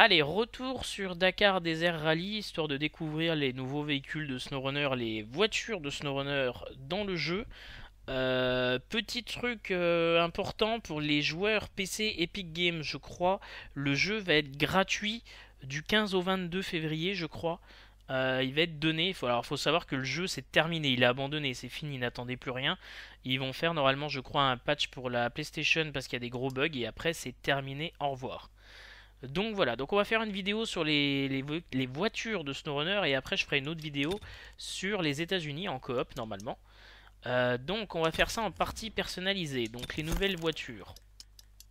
Allez, retour sur Dakar Desert Rally, histoire de découvrir les nouveaux véhicules de SnowRunner, les voitures de SnowRunner dans le jeu. Euh, petit truc euh, important pour les joueurs PC Epic Games, je crois, le jeu va être gratuit du 15 au 22 février, je crois. Euh, il va être donné. Faut, alors, faut savoir que le jeu c'est terminé, il est abandonné, c'est fini, n'attendez plus rien. Ils vont faire normalement, je crois, un patch pour la PlayStation parce qu'il y a des gros bugs et après c'est terminé. Au revoir. Donc voilà, donc on va faire une vidéo sur les, voitures de SnowRunner et après je ferai une autre vidéo sur les États-Unis en coop normalement. Euh, donc on va faire ça en partie personnalisée. Donc les nouvelles voitures,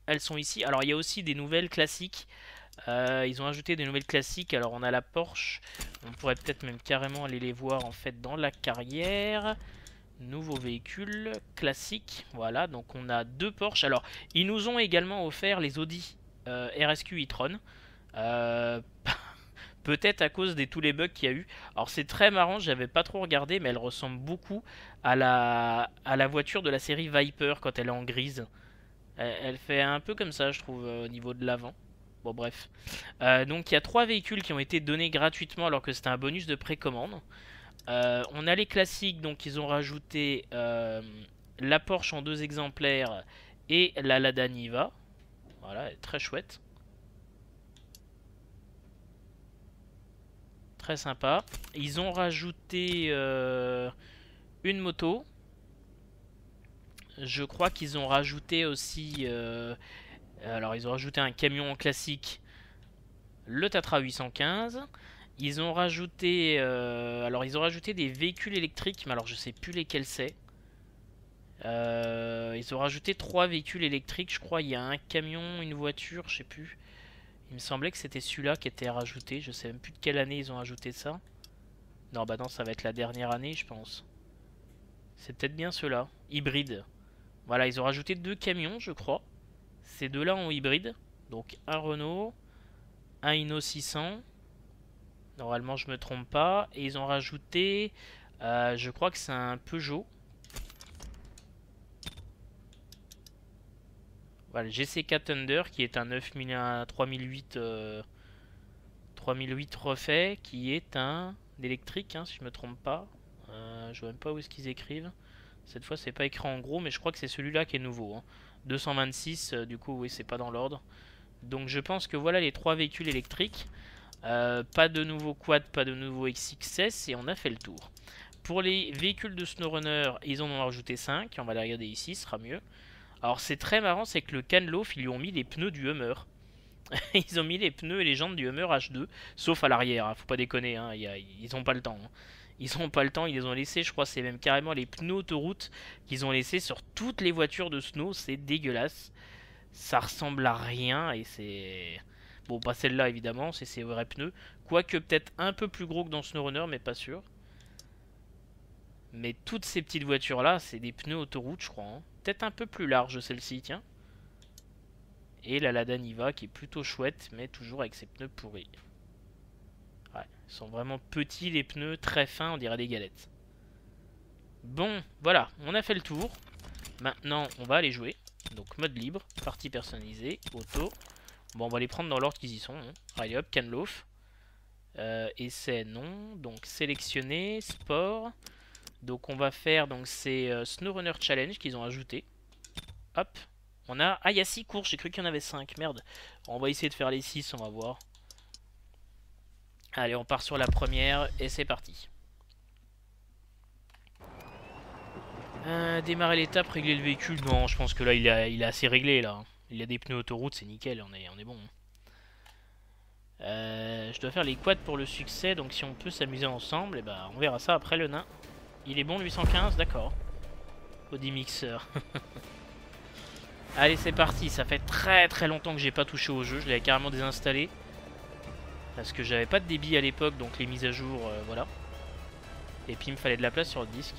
elles sont ici. Alors il y a aussi des nouvelles classiques. Euh, ils ont ajouté des nouvelles classiques. Alors on a la Porsche. On pourrait peut-être même carrément aller les voir en fait dans la carrière. Nouveau véhicule classique. Voilà, donc on a deux Porsche. Alors ils nous ont également offert les Audi RSQ e-tron. Euh, peut-être à cause des tous les bugs qu'il y a eu. Alors c'est très marrant, j'avais pas trop regardé, mais elle ressemble beaucoup à la, à la voiture de la série Viper quand elle est en grise. Elle, fait un peu comme ça, je trouve, euh, au niveau de l'avant. Bon, bref. donc il y a trois véhicules qui ont été donnés gratuitement alors que c'était un bonus de précommande. on a les classiques, donc ils ont rajouté la Porsche en deux exemplaires et la Lada Niva. Voilà, très chouette. Très sympa. Ils ont rajouté euh, une moto. Je crois qu'ils ont rajouté aussi... Euh, alors, ils ont rajouté un camion classique, le Tatra 815. Ils ont rajouté... Euh, alors, ils ont rajouté des véhicules électriques, mais alors je sais plus lesquels c'est. Euh, ils ont rajouté trois véhicules électriques, je crois. Il y a un camion, une voiture, je sais plus. Il me semblait que c'était celui-là qui était rajouté. Je sais même plus de quelle année ils ont ajouté ça. Non, bah non, ça va être la dernière année, je pense. C'est peut-être bien ceux-là. Hybride. Voilà, ils ont rajouté deux camions, je crois. Ces deux-là ont hybride. Donc un Renault, un Inno 600. Normalement, je me trompe pas. Et ils ont rajouté, euh, je crois que c'est un Peugeot. Voilà, GC4 Thunder qui est un 9000, 3008, 3008 refait, qui est un électrique, hein, si je me trompe pas. Euh, je vois même pas où est-ce qu'ils écrivent. Cette fois, c'est pas écrit en gros, mais je crois que c'est celui-là qui est nouveau. 226, hein. euh, du coup, oui, c'est pas dans l'ordre. Donc, je pense que voilà les trois véhicules électriques. Euh, pas de nouveau quad, pas de nouveau XXS, et on a fait le tour. Pour les véhicules de SnowRunner, ils en ont rajouté 5. On va les regarder ici, ce sera mieux. Alors c'est très marrant, c'est que le Canloaf, ils lui ont mis les pneus du Hummer. ils ont mis les pneus et les jantes du Hummer H2, sauf à l'arrière, hein, faut pas déconner, hein, ils ont pas le temps. Hein. Ils ont pas le temps, ils les ont laissés, je crois c'est même carrément les pneus autoroute qu'ils ont laissés sur toutes les voitures de snow, c'est dégueulasse. Ça ressemble à rien et c'est... Bon, pas celle-là évidemment, c'est ses vrais pneus. Quoique peut-être un peu plus gros que dans SnowRunner, mais pas sûr. Mais toutes ces petites voitures là, c'est des pneus autoroute je crois peut-être un peu plus large celle-ci, tiens. Et la Lada Niva qui est plutôt chouette, mais toujours avec ses pneus pourris. Ouais, ils sont vraiment petits les pneus, très fins, on dirait des galettes. Bon, voilà, on a fait le tour. Maintenant, on va aller jouer. Donc mode libre, partie personnalisée, auto. Bon, on va les prendre dans l'ordre qu'ils y sont. Hein. Allez hop, Canloaf. Euh, essai, non. Donc sélectionner, sport. Donc on va faire donc ces euh, SnowRunner Challenge qu'ils ont ajouté. Hop. On a... Ah, il y a 6 courses, j'ai cru qu'il y en avait 5. Merde. On va essayer de faire les 6, on va voir. Allez, on part sur la première et c'est parti. Euh, démarrer l'étape, régler le véhicule. Non, je pense que là, il, il est assez réglé, là. Il a des pneus autoroute, c'est nickel, on est, on est bon. Euh, je dois faire les quads pour le succès, donc si on peut s'amuser ensemble, eh ben, on verra ça après le nain. Il est bon 815, d'accord. Audi Mixer. Allez, c'est parti. Ça fait très très longtemps que j'ai pas touché au jeu. Je l'avais carrément désinstallé. Parce que j'avais pas de débit à l'époque, donc les mises à jour, euh, voilà. Et puis il me fallait de la place sur le disque.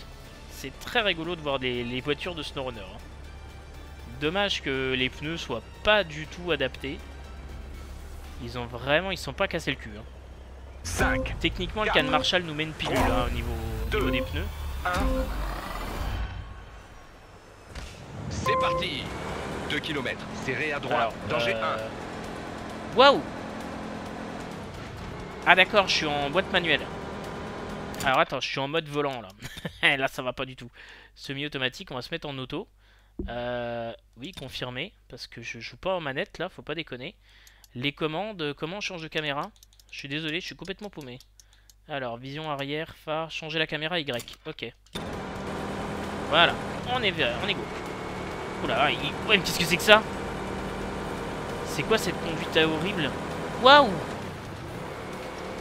C'est très rigolo de voir les voitures de SnowRunner. Hein. Dommage que les pneus soient pas du tout adaptés. Ils ont vraiment, ils sont pas cassés le cul. Hein. 5. Techniquement, le can Marshall nous met une pilule hein, au niveau, des pneus. C'est parti 2 km, serré à droite, danger 1. Waouh Ah d'accord, je suis en boîte manuelle. Alors attends, je suis en mode volant là. là ça va pas du tout. Semi-automatique, on va se mettre en auto. Euh, oui, confirmé, parce que je joue pas en manette là, faut pas déconner. Les commandes, comment on change de caméra? Je suis désolé, je suis complètement paumé. Alors, vision arrière, phare, changer la caméra Y. Ok. Voilà, on est, on est go. Oula, il... ouais, qu'est-ce que c'est que ça C'est quoi cette conduite horrible? Waouh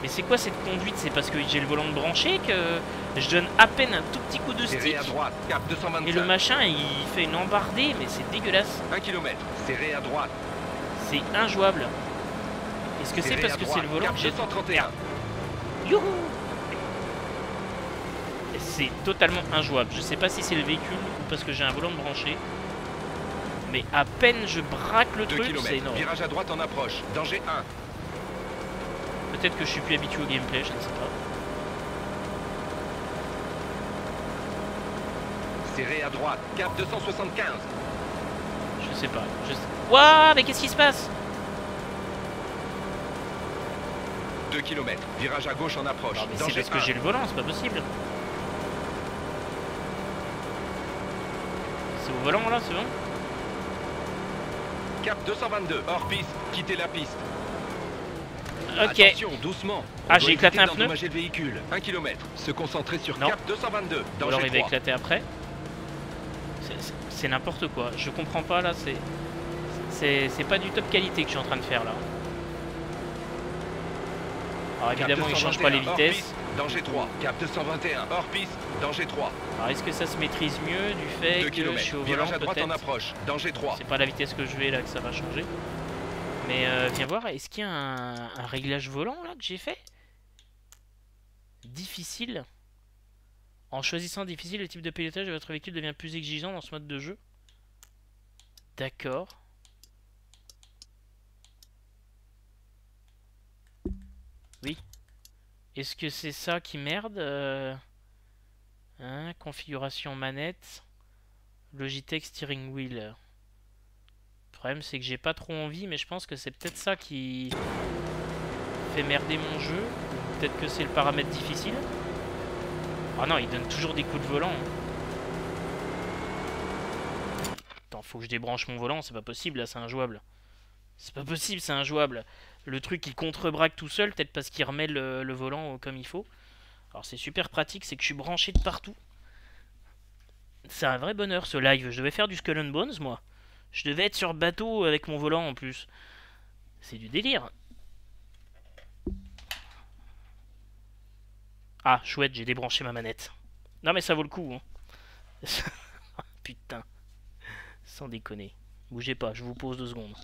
mais c'est quoi cette conduite? C'est parce que j'ai le volant de branché que je donne à peine un tout petit coup de stick. et le machin, il fait une embardée, mais c'est dégueulasse. 1 km, serré à droite. C'est injouable. Est-ce que c'est parce que c'est le volant que j'ai... Youhou C'est totalement injouable. Je sais pas si c'est le véhicule ou parce que j'ai un volant de branché. Mais à peine je braque le truc, c'est énorme. Virage à droite en approche. Danger 1. Peut-être que je suis plus habitué au gameplay, je ne sais pas. Serré à droite, cap 275. Je sais pas. Je sais... Waouh, mais qu'est-ce qui se passe? 2 km, virage à gauche en approche. C'est parce que j'ai le volant, c'est pas possible. C'est au volant là, c'est bon Cap 222, hors piste, quittez la piste. Ok. Attention, doucement. Ah, j'ai éclaté un pneu. le véhicule. 1 km. Se concentrer sur cap 222. Ou alors il va éclater après. C'est n'importe quoi. Je comprends pas là. C'est c'est pas du top qualité que je suis en train de faire là. Alors évidemment, il change pas les vitesses. danger 3, cap 221, hors piste, danger 3. Alors est-ce que ça se maîtrise mieux du fait que je suis au volant peut-être approche, danger 3. C'est pas la vitesse que je vais là que ça va changer. Mais euh, viens voir, est-ce qu'il y a un, réglage volant là que j'ai fait? Difficile. En choisissant difficile, le type de pilotage de votre véhicule devient plus exigeant dans ce mode de jeu. D'accord. Oui. Est-ce que c'est ça qui merde euh, hein, Configuration manette. Logitech Steering Wheel? Le problème c'est que j'ai pas trop envie, mais je pense que c'est peut-être ça qui fait merder mon jeu. Peut-être que c'est le paramètre difficile. Ah non, il donne toujours des coups de volant. Attends, faut que je débranche mon volant, c'est pas possible là, c'est injouable. C'est pas possible, c'est injouable. Le truc il contrebraque tout seul, peut-être parce qu'il remet le, le, volant comme il faut. Alors c'est super pratique, c'est que je suis branché de partout. C'est un vrai bonheur ce live, je devais faire du Skull and Bones moi. Je devais être sur bateau avec mon volant en plus. C'est du délire. Ah, chouette, j'ai débranché ma manette. Non mais ça vaut le coup. Hein. Putain. Sans déconner. Bougez pas, je vous pose deux secondes.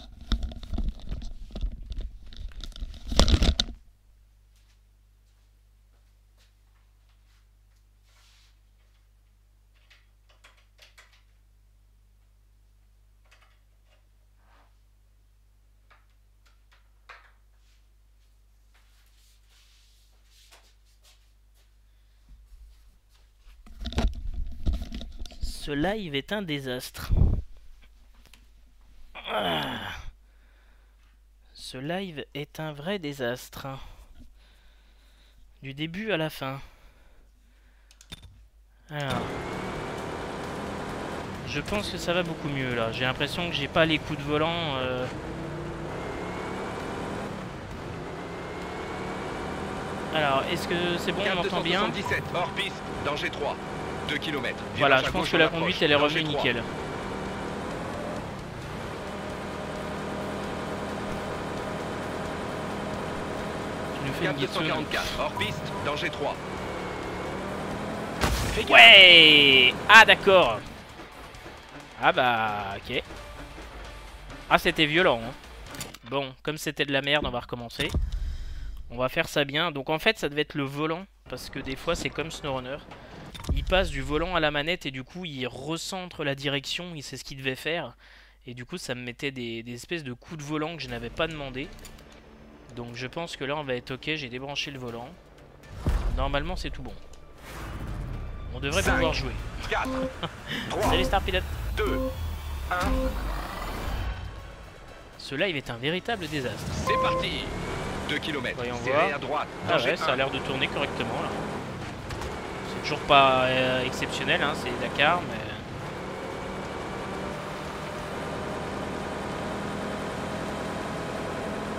Live est un désastre. Ah. Ce live est un vrai désastre. Du début à la fin. Alors. Je pense que ça va beaucoup mieux là. J'ai l'impression que j'ai pas les coups de volant. Euh. Alors, est-ce que c'est bon, on m'entend bien? hors piste, danger 3. 2 km. Voilà, je pense que la conduite elle est revenue nickel. Tu nous fais une 244, hors piste, danger 3. Ouais Ah d'accord Ah bah ok. Ah c'était violent hein. Bon, comme c'était de la merde, on va recommencer. On va faire ça bien. Donc en fait ça devait être le volant. Parce que des fois c'est comme SnowRunner il passe du volant à la manette et du coup il recentre la direction, il sait ce qu'il devait faire. Et du coup ça me mettait des, espèces de coups de volant que je n'avais pas demandé. Donc je pense que là on va être ok, j'ai débranché le volant. Normalement c'est tout bon. On devrait pouvoir jouer. 4, 3, Salut Star 2, 1. Ce live est un véritable désastre. C'est parti 2 km. Voyons voir. à droite. Ah ouais, ça a 1. l'air de tourner correctement là. Toujours pas euh, exceptionnel, hein, c'est Dakar, mais.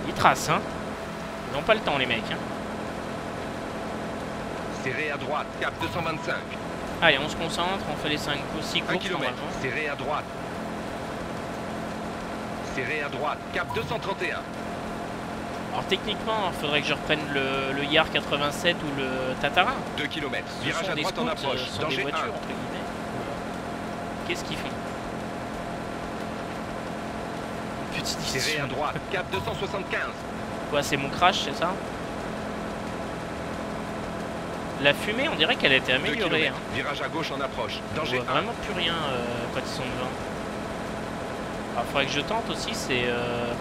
Ils tracent, hein. Ils ont pas le temps, les mecs. Hein. Serré à droite. Cap 225. Allez, on se concentre, on fait les 5 aussi 1 courses km. normalement. Serré à droite. Serré à droite. Cap 231. Alors techniquement, il faudrait que je reprenne le, le Yar 87 ou le Tatarin. 2 km. Ce Virage sont à des droite scouts, en approche. euh, ce sont des Danger voitures 1. entre guillemets. Qu'est-ce qu'ils font? Petite discussion. à droite. Cap 275. Quoi, c'est mon crash, c'est ça? La fumée, on dirait qu'elle a été 2 améliorée. km. Hein. Virage à gauche en approche. On Danger voit 1. vraiment plus rien euh, quand ils sont devant. Alors, faudrait que je tente aussi, c'est... Euh...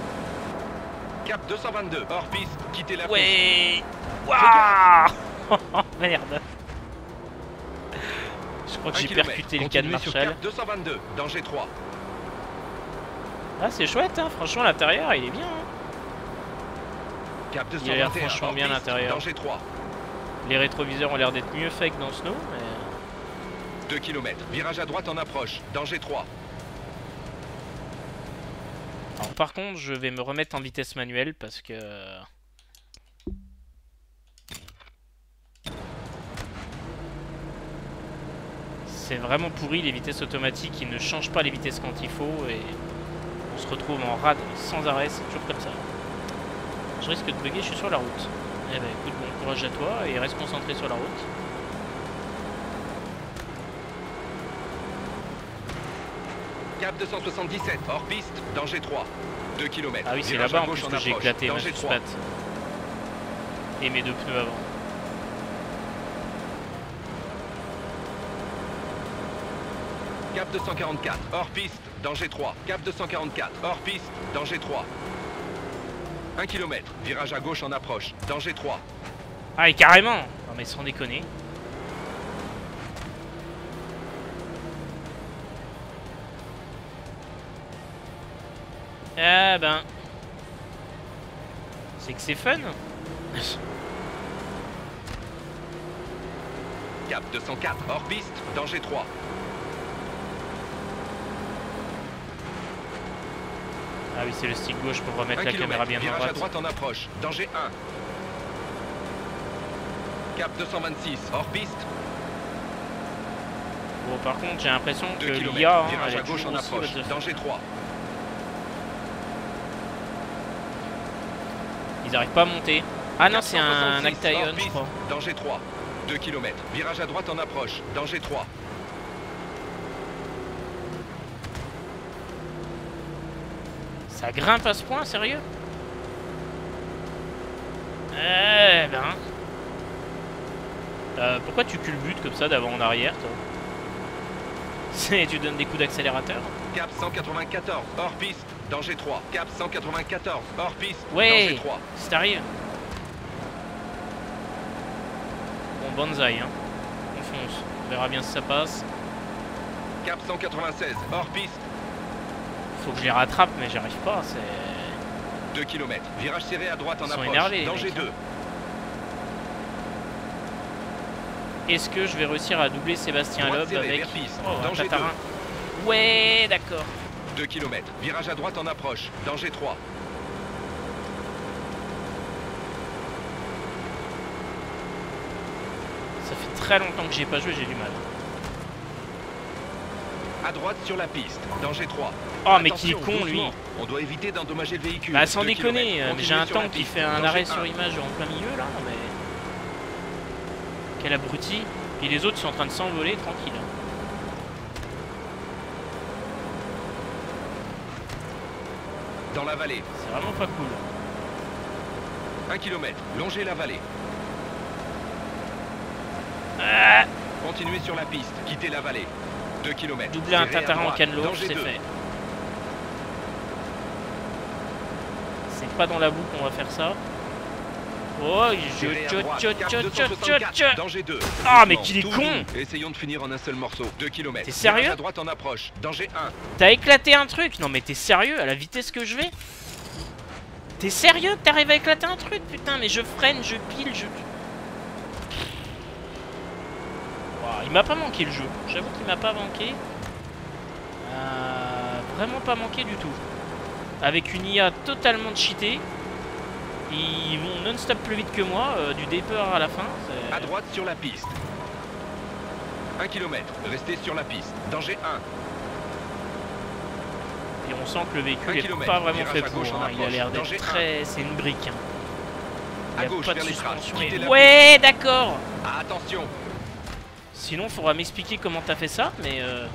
Cap 222. Hors piste. Quittez la piste. Ouais Waouh Merde Je crois que 1 j'ai percuté le cas de Marshall. Cap 222. Danger 3. Ah, c'est chouette, hein. franchement, l'intérieur, il est bien. hein. Cap Il a l'air 221. franchement bien, piste. l'intérieur. Danger 3. Les rétroviseurs ont l'air d'être mieux faits que dans Snow, mais... 2 km. Virage à droite en approche. Danger 3. Par contre, je vais me remettre en vitesse manuelle parce que... C'est vraiment pourri les vitesses automatiques, ils ne changent pas les vitesses quand il faut et on se retrouve en rade sans arrêt, c'est toujours comme ça. Je risque de bugger, je suis sur la route. Eh ben écoute, bon courage à toi et reste concentré sur la route. Cap 277. Hors piste. Danger 3. 2 km. Ah oui, c'est là-bas en gauche plus que j'ai éclaté ma Danger 3. spate. Et mes deux pneus avant. Cap 244. Hors piste. Danger 3. Cap 244. Hors piste. Danger 3. 1 km. Virage à gauche en approche. Danger 3. Ah et carrément Non mais sans déconner. Ah ben... C'est que c'est fun Cap 204. Hors piste. Danger 3. Ah oui c'est le stick gauche pour remettre 1 la caméra bien en Virage à droite. droite en approche. Danger 1. Cap 226. Hors piste. Bon par contre j'ai l'impression 2 que l'IA hein, Virage à gauche en approche. Danger 3. Ils arrivent pas à monter. Ah non c'est un 466, Actaeon je crois. Danger 3. 2 km. Virage à droite en approche. Danger 3. Ça grimpe à ce point, sérieux? Eh ben... Euh, pourquoi tu culbutes comme ça d'avant en arrière, toi? C'est tu donnes des coups d'accélérateur? Cap 194. Hors piste. Danger 3. Cap 194. Hors piste. Ouais. Danger 3. Si t'arrives. Bon, bonsaï, hein. On fonce. On verra bien si ça passe. Cap 196. Hors piste. Faut que je les rattrape, mais j'y arrive pas, c'est... 2 km. Virage serré à droite en Ils sont approche. énervés, les Danger mecs, 2. Est-ce que je vais réussir à doubler Sébastien Loeb avec oh, un Ouais, d'accord. 2 km. Virage à droite en approche. Danger 3. Ça fait très longtemps que j'ai pas joué, j'ai du mal. À droite sur la piste. Danger 3. Oh, mais qu'il est con, lui. On doit éviter d'endommager le véhicule. Bah sans 2 déconner, euh, j'ai un tank qui fait un Danger arrêt 1. sur image en plein milieu là, mais... Quel abruti. Et les autres sont en train de s'envoler tranquille. Dans la vallée. C'est vraiment pas cool. 1 km. Longez la vallée. Ah Continuez sur la piste. Quittez la vallée. 2 km. Doubler un Tatarin en canelot, c'est 2. fait. C'est pas dans la boue qu'on va faire ça. Oh, je... Serré à tcho, droite. tcho, Cap tcho, tcho, 264. tcho, tcho. Danger 2. Ah, mais qu'il est con. Essayons de finir en un seul morceau. 2 km. T'es sérieux à droite en approche. Danger 1. T'as éclaté un truc Non mais t'es sérieux à la vitesse que je vais T'es sérieux t'arrives à éclater un truc Putain, mais je freine, je pile, je... Il m'a pas manqué le jeu. J'avoue qu'il m'a pas manqué. Euh, vraiment pas manqué du tout. Avec une IA totalement cheatée. Ils vont non-stop plus vite que moi, euh, du départ à la fin. À droite sur la piste. 1 km. Restez sur la piste. Danger 1. Et on sent que le véhicule est kilomètre, pas vraiment fait pour. hein. Il a l'air d'être très... C'est une brique. hein. Il À y a gauche pas de suspension. Et- Ouais, d'accord Attention. Sinon, faudra m'expliquer comment t'as fait ça, mais... euh,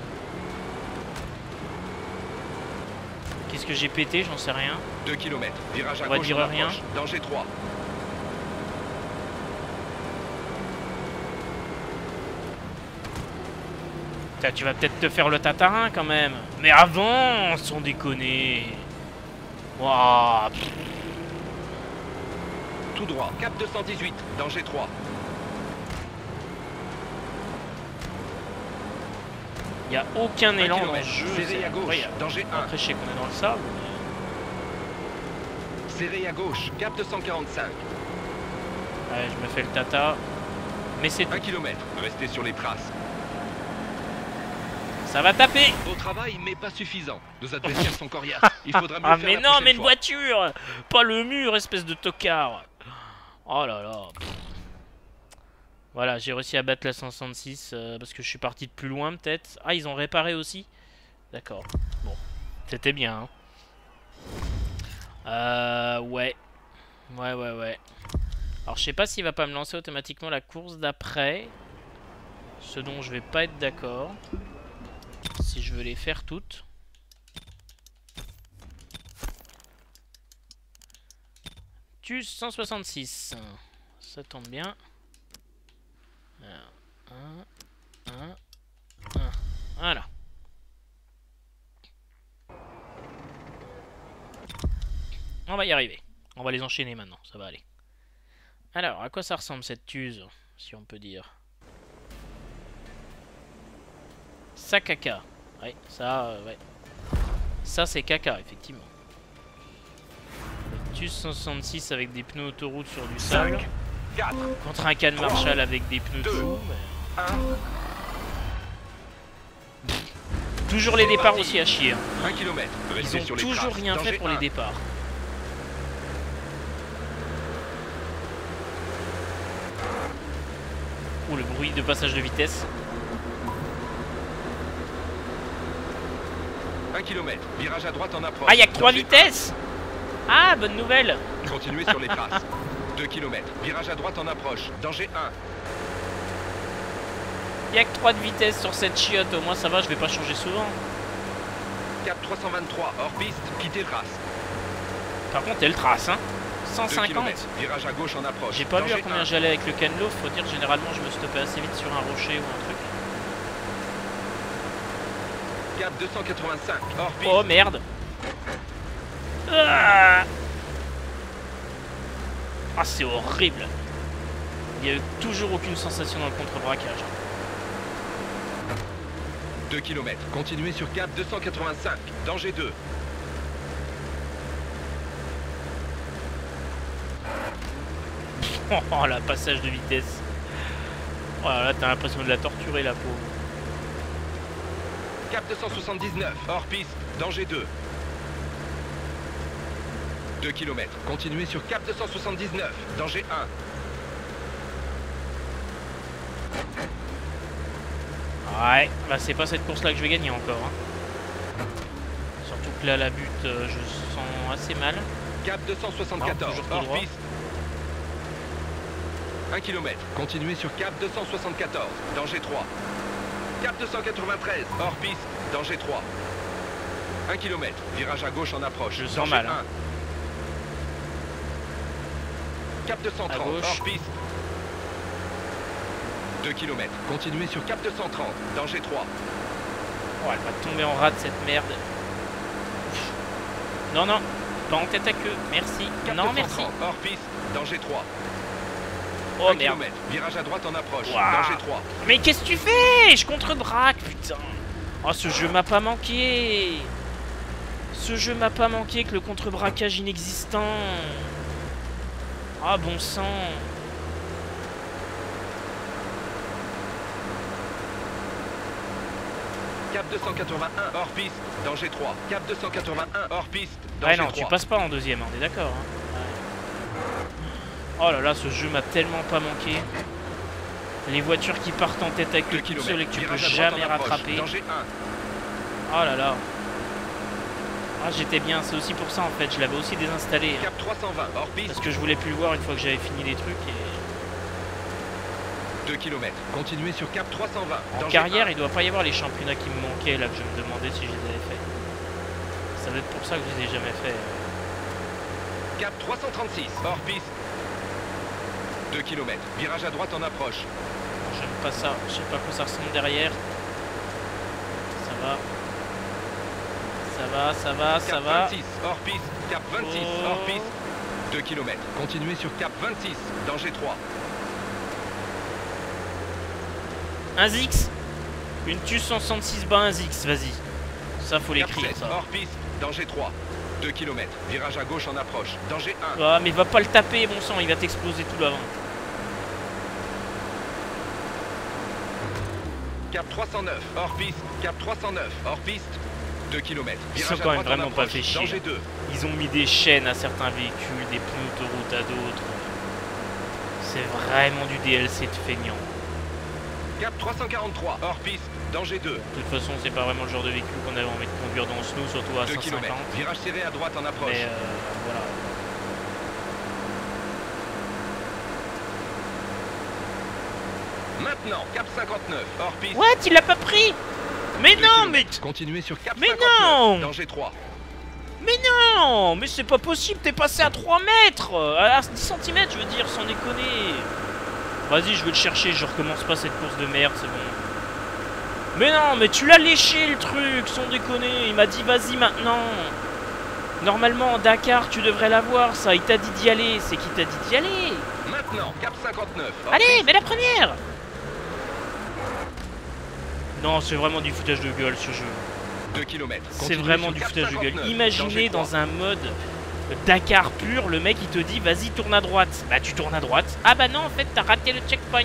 Qu'est-ce que j'ai pété J'en sais rien. 2 km. Virage à On va gauche dire en rien. approche. Danger 3. Putain, tu vas peut-être te faire le tatarin quand même. Mais avant, sans déconner. Waouh Tout droit. Cap 218. Danger 3. Y a aucun 1 élan dans ce jeu. Serré à gauche. Danger 1. Après, je sais qu'on est dans le sable. mais- Serré à gauche. Cap 245. Ouais, je me fais le tata. Mais c'est 1 km. Restez sur les traces. Ça va taper Au travail, mais pas suffisant. Nos adversaires sont coriaces. Il faudra mieux Ah faire mais la non, mais une fois. voiture Pas le mur, espèce de tocard Oh là là Voilà, j'ai réussi à battre la 166 euh, parce que je suis parti de plus loin peut-être. Ah, ils ont réparé aussi? D'accord. Bon, c'était bien. hein. Euh, ouais. Ouais, ouais, ouais. Alors, je sais pas s'il va pas me lancer automatiquement la course d'après. Ce dont je vais pas être d'accord. Si je veux les faire toutes. Tu 166. Ça tombe bien. Un. Voilà. On va y arriver. On va les enchaîner maintenant, ça va aller. Alors, à quoi ça ressemble cette tuse, si on peut dire? Ça caca. Ouais, ça, euh, ouais. Ça, c'est caca, effectivement. TUS 166 avec des pneus autoroute sur du sable. 4. Contre un can Marshall avec des pneus de Deux. fou. mais- 1. Toujours les départs aussi à chier. hein. 1 km. Ils ont sur les toujours traces. rien fait Danger pour les 1. départs. Oh, le bruit de passage de vitesse. 1 km. Virage à droite en approche. Ah, il y a que 3 Danger vitesses Ah, bonne nouvelle 1. Continuez sur les traces. 2 km. Virage à droite en approche. Danger 1. Il y a que 3 de vitesse sur cette chiotte. Au moins, ça va, je vais pas changer souvent. Cap 323. Hors piste. Quittez trace. Par contre, elle trace, hein 2 150 km. Virage à gauche en approche. J'ai pas vu à combien 1. j'allais avec le canlo, faut dire généralement je me stoppais assez vite sur un rocher ou un truc. Cap 285. Hors piste. Oh merde Ah, Ah, c'est horrible Il y a eu toujours aucune sensation dans le contre-braquage. 2 km. Continuez sur cap 285. Danger 2. Oh la passage de vitesse Oh là là, t'as l'impression de la torturer la pauvre. Cap 279. Hors piste. Danger 2. 2 km. Continuez sur cap 279. Danger 1. Ouais, bah c'est pas cette course là que je vais gagner encore. hein. Surtout que là la butte, euh, je sens assez mal. Cap 274. Non, toujours tout hors piste. 1 km. Continuez sur cap 274. Danger 3. Cap 293. Hors piste. Danger 3. 1 km. Virage à gauche en approche. Je sens mal, hein. 1. Cap 230. À gauche. Hors piste. 2 km. Continuez sur cap 230. Danger 3. Oh, elle va tomber en rade cette merde. Non, non, pas en tête à queue, merci. Cap Non, 230. merci. Hors piste. Danger 3. Oh 1 merde. km. Virage à droite en approche. Danger 3. Mais qu'est-ce que tu fais? Je contre-braque, putain. Oh, ce jeu m'a pas manqué. Ce jeu m'a pas manqué que le contre-braquage inexistant. Ah bon sang. Cap 281 hors piste, danger 3. Cap 281 hors piste, danger non, 3. tu passes pas en deuxième, hein, on est d'accord. hein. Ouais. Oh là là, ce jeu m'a tellement pas manqué. Les voitures qui partent en tête avec le seule et que tu peux jamais rattraper. Danger 1. Oh là là. Ah j'étais bien, c'est aussi pour ça en fait, je l'avais aussi désinstallé. hein, Cap 320 hors piste, parce que je voulais plus le voir une fois que j'avais fini les trucs et 2 km. Continuez sur Cap 320. en danger carrière 1. il doit pas y avoir les championnats qui me manquaient là que je me demandais si je les avais fait. Ça doit être pour ça que je les ai jamais fait. Cap 336 hors piste. 2 km. Virage à droite en approche. J'aime pas ça, je sais pas quoi ça ressemble derrière. Ça va. Ça va, ça va, ça Cap va. 26 hors piste. Cap 26 Oh. hors piste. 2 km. Continuez sur Cap 26. Danger 3. Un Zix Une TUS 166 bas un Zix, vas-y. Ça faut l'écrire 7 ça. hors piste. Danger 3. 2 km. Virage à gauche en approche. Danger 1. Ah mais va pas le taper bon sang, il va t'exploser tout l'avant. Cap 309 hors piste. Cap 309 hors piste. 2 km. Ils sont quand même vraiment pas fait chier. 2. Ils ont mis des chaînes à certains véhicules, des pneus autoroute à d'autres. C'est vraiment du DLC de feignant. Cap 343 hors piste. Danger 2. De toute façon, c'est pas vraiment le genre de véhicule qu'on avait envie de conduire dans Snow, surtout à 2 150. km. Virage serré à droite en approche. Mais euh, voilà. Maintenant, Cap 59 hors piste. What? Il l'a pas pris? Mais 2 non, mais. Continuez sur Cap Mais 59. non Danger 3. non Mais c'est pas possible, t'es passé à 3 mètres À 10 cm, je veux dire, sans déconner Vas-y, je vais le chercher, je recommence pas cette course de merde, c'est bon. Mais non, mais tu l'as léché le truc, sans déconner Il m'a dit vas-y maintenant Normalement, en Dakar, tu devrais l'avoir, ça. Il t'a dit d'y aller. C'est qui t'a dit d'y aller? Maintenant, Cap 59 hors Allez, mais la première Non, c'est vraiment du foutage de gueule, ce jeu. 2 km. C'est vraiment du foutage de gueule. Imaginez dans un mode Dakar pur, le mec il te dit vas-y tourne à droite. Bah tu tournes à droite. Ah bah non en fait t'as raté le checkpoint.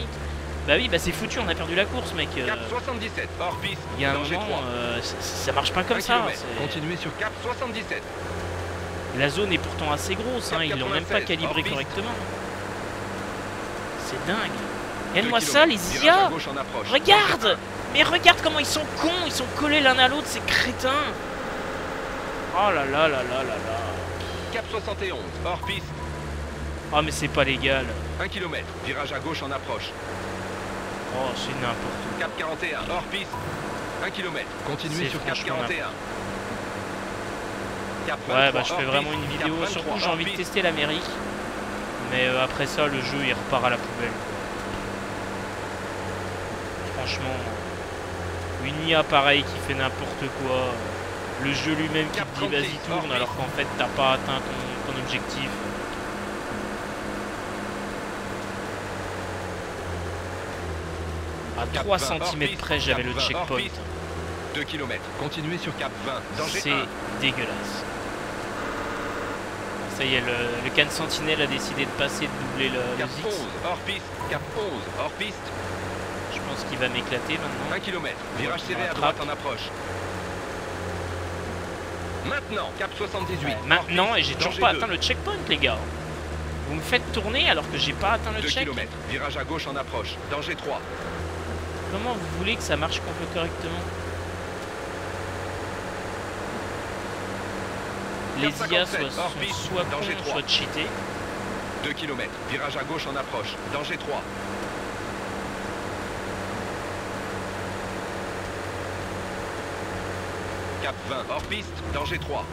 Bah oui bah c'est foutu, on a perdu la course mec. Euh, Cap 77 hors piste. Il y a un Danger moment, 3. euh, ça, ça marche pas comme 1 ça. c'est- Continuez sur Cap 77. La zone est pourtant assez grosse, hein, ils l'ont même pas 96, calibré correctement. C'est dingue. Regarde-moi 2 ça les IA. Regarde Mais regarde comment ils sont cons, ils sont collés l'un à l'autre, ces crétins Oh là là là là là là Cap 71 hors piste. Oh mais c'est pas légal 1 km. Virage à gauche en approche. Oh c'est n'importe Cap 41 hors piste. 1 km. Continuez sur Cap franchement 41. Cap quoi. Ouais 23 bah je fais vraiment une vidéo, 23 surtout j'ai envie de tester l'Amérique. Mais euh, après ça le jeu il repart à la poubelle. Franchement, une IA pareille qui fait n'importe quoi. Le jeu lui-même qui te dit vas-y 36, tourne alors qu'en fait t'as pas atteint ton, ton objectif. À Cap 3 20 hors cm près j'avais le 20 hors checkpoint. piste. 2 km. Continuez sur Cap 20. Danger C'est 1. dégueulasse. Ça y est, le, le sentinelle a décidé de passer, de doubler le, Cap Zix. 11 hors piste. Cap 11 hors piste. Pense qu'il va m'éclater maintenant. 1 km. Virage serré à droite en approche. Maintenant, Cap 78. Ouais, hors maintenant, et j'ai toujours pas 2. atteint le checkpoint, les gars. Vous me faites tourner alors que j'ai pas atteint le 2 check. km. Virage à gauche en approche. Danger 3. Comment vous voulez que ça marche complètement correctement Les IA 57, soit, soit danger cons, 3. soit cheatés. 2 km. Virage à gauche en approche. Danger 3. 20 hors piste. Danger 3.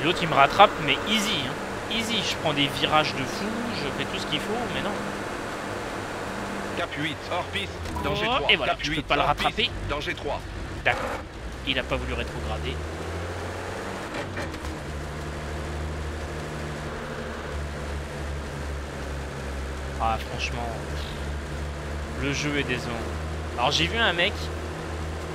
Et l'autre il me rattrape, mais easy. Hein. Easy, je prends des virages de fou, je fais tout ce qu'il faut, mais non. Cap 8 hors piste. Danger Oh, 3. et voilà, Cap je peux 8 pas le rattraper. piste, Danger 3. D'accord. Il a pas voulu rétrograder. Ah franchement, le jeu est décevant. Alors j'ai vu un mec,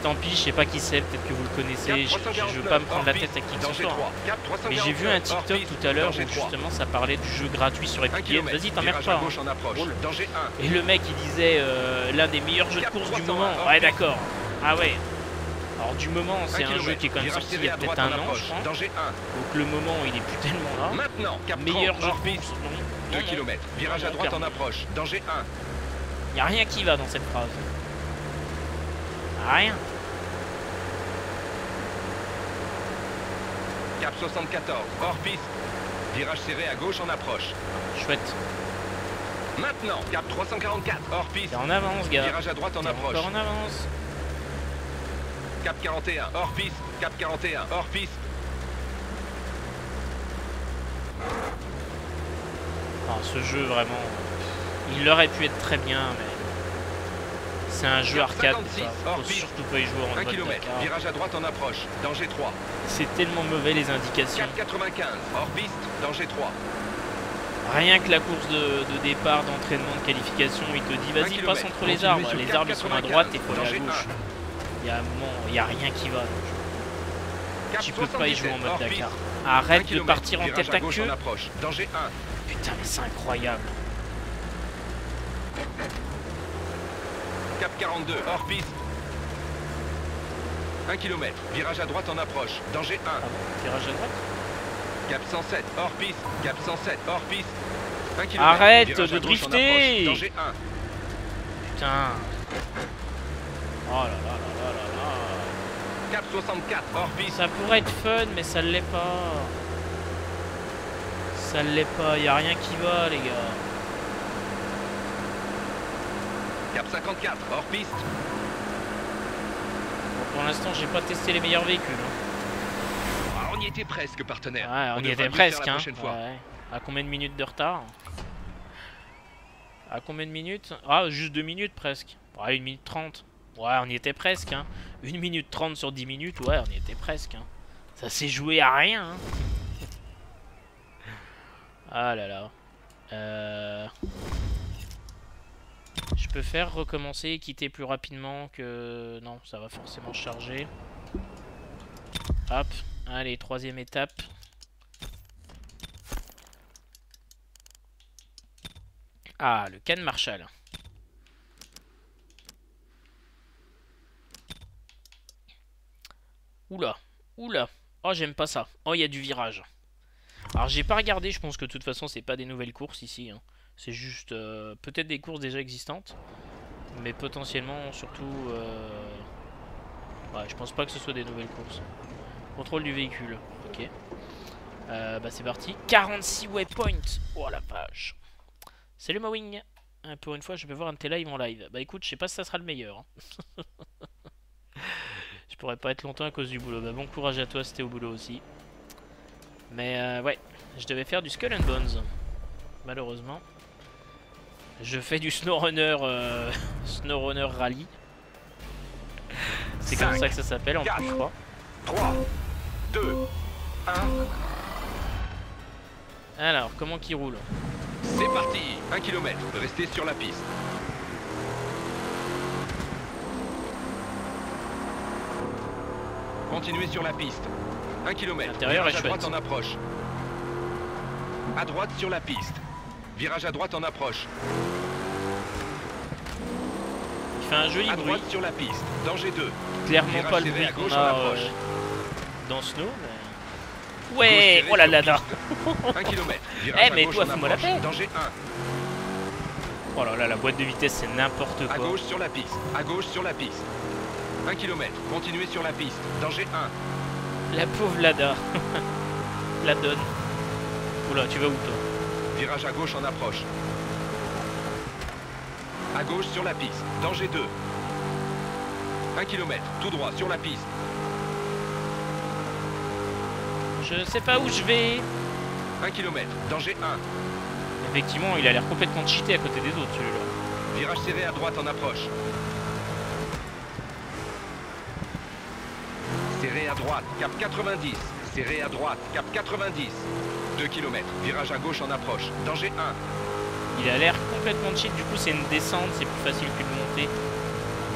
Tant pis, je sais pas qui c'est, peut-être que vous le connaissez, je, veux pas me prendre la tête à qui que ce soit. hein. Mais j'ai vu un TikTok tout à l'heure où justement ça parlait du jeu gratuit sur Epic Games. Vas-y, t'emmerdes pas. Hein. Roule. Danger 1. Et le mec il disait euh, l'un des meilleurs jeux de course du 300, moment. Ouais, d'accord. Ah ouais. Alors du moment, c'est un jeu qui est quand même sorti il y a peut-être un an, je 1. Donc le moment, il est plus tellement là. Maintenant, cap 30, Meilleur jeu de course, non. 2 Non, non. km. Virage à droite en approche. Danger 1. Y a rien qui va dans cette phrase. Rien. Cap 74, hors piste. Virage serré à gauche en approche. Chouette. Maintenant, cap 344, hors piste. T'es en avance, gars. Virage à droite en approche. encore en avance. Cap 41, hors piste. Cap 41, hors piste. Ce jeu, vraiment, il aurait pu être très bien, mais c'est un jeu arcade. 56, quoi. hors Faut surtout pas y jouer en 1 mode km. Dakar. Virage à droite en approche. Danger 3. C'est tellement mauvais les indications. Cap 95, hors piste. Danger 3. Rien que la course de, de départ, d'entraînement, de qualification, il te dit vas-y passe entre les arbres. Les arbres ils sont à 95, droite et faut aller à gauche. Il y a un moment, il y a rien qui va. Cap Tu peux pas y jouer en 77, mode Dakar. Arrête 1 de partir en tête à queue. Danger 1. Putain mais c'est incroyable. Cap 42, hors piste. 1 km. Virage à droite en approche. Danger 1. Ah bon, tirage à droite Cap 107, hors piste. Cap 107, hors piste. 1 km. Arrête Virage de drifter. Danger 1. Putain. Oh là là là là là là. Cap 64, hors piste. Ça pourrait être fun mais ça l'est pas. Ça l'est pas, y a rien qui va les gars. Cap 54, hors piste. Bon, pour l'instant j'ai pas testé les meilleurs véhicules. hein. Ah, on y était presque, partenaire. Ouais, on, y était presque. Hein. fois. Ouais. À combien de minutes de retard? À combien de minutes? Ah, juste 2 minutes presque. Ouais, 1 minute 30. Ouais, on y était presque. Hein. 1 minute 30 sur 10 minutes, ouais, on y était presque. Hein. Ça s'est joué à rien. Hein. ah là là. Euh... Je peux faire recommencer et quitter plus rapidement que... Non, ça va forcément charger. Hop, allez, troisième étape. Ah, le Can Marshall. Oula, oula. Oh, j'aime pas ça. Oh, il y a du virage. Alors, j'ai pas regardé, je pense que de toute façon, c'est pas des nouvelles courses ici. hein. C'est juste euh, peut-être des courses déjà existantes. Mais potentiellement, surtout... euh, Ouais, je pense pas que ce soit des nouvelles courses. Contrôle du véhicule. Ok. Euh, bah, c'est parti. 46 waypoints. Oh la vache. Salut Mowing. Pour une fois, je vais voir un de tes en live. Bah écoute, je sais pas si ça sera le meilleur. hein. je pourrais pas être longtemps à cause du boulot. Bah bon courage à toi, c'était au boulot aussi. Mais ouais, je devais faire du Skull and Bones. Malheureusement. Je fais du SnowRunner euh, SnowRunner Rally. C'est comme ça que ça s'appelle en plus, je crois. 3, 2, 1. Alors, comment qu'il roule C'est parti 1 km. Restez sur la piste. Continuez sur la piste. 1 km. L'intérieur est à droite en approche. À droite sur la piste. Virage à droite en approche. Il fait un joli À bruit. droite sur la piste. Danger 2. Clairement Virage pas le bruit à qu'on gauche a euh, dans Snow. mais- Ouais, oh là là là. piste. 1 km. Eh, mais toi, fous-moi la paix. Danger 1. Oh là là, la boîte de vitesse c'est n'importe À quoi. gauche sur la piste. À gauche sur la piste. 1 km. Continuez sur la piste. Danger 1. La pauvre Lada. la donne. Oula, tu vas où toi? Virage à gauche en approche. À gauche sur la piste. Danger 2. 1 km. Tout droit sur la piste. Je sais pas où je vais. 1 km. Danger 1. Effectivement, il a l'air complètement cheaté à côté des autres celui-là. Virage serré à droite en approche. Serré à droite. Cap 90. Serré à droite. Cap 90. 2 km. Virage à gauche en approche. Danger 1. Il a l'air complètement cheat, du coup c'est une descente, c'est plus facile qu'une montée.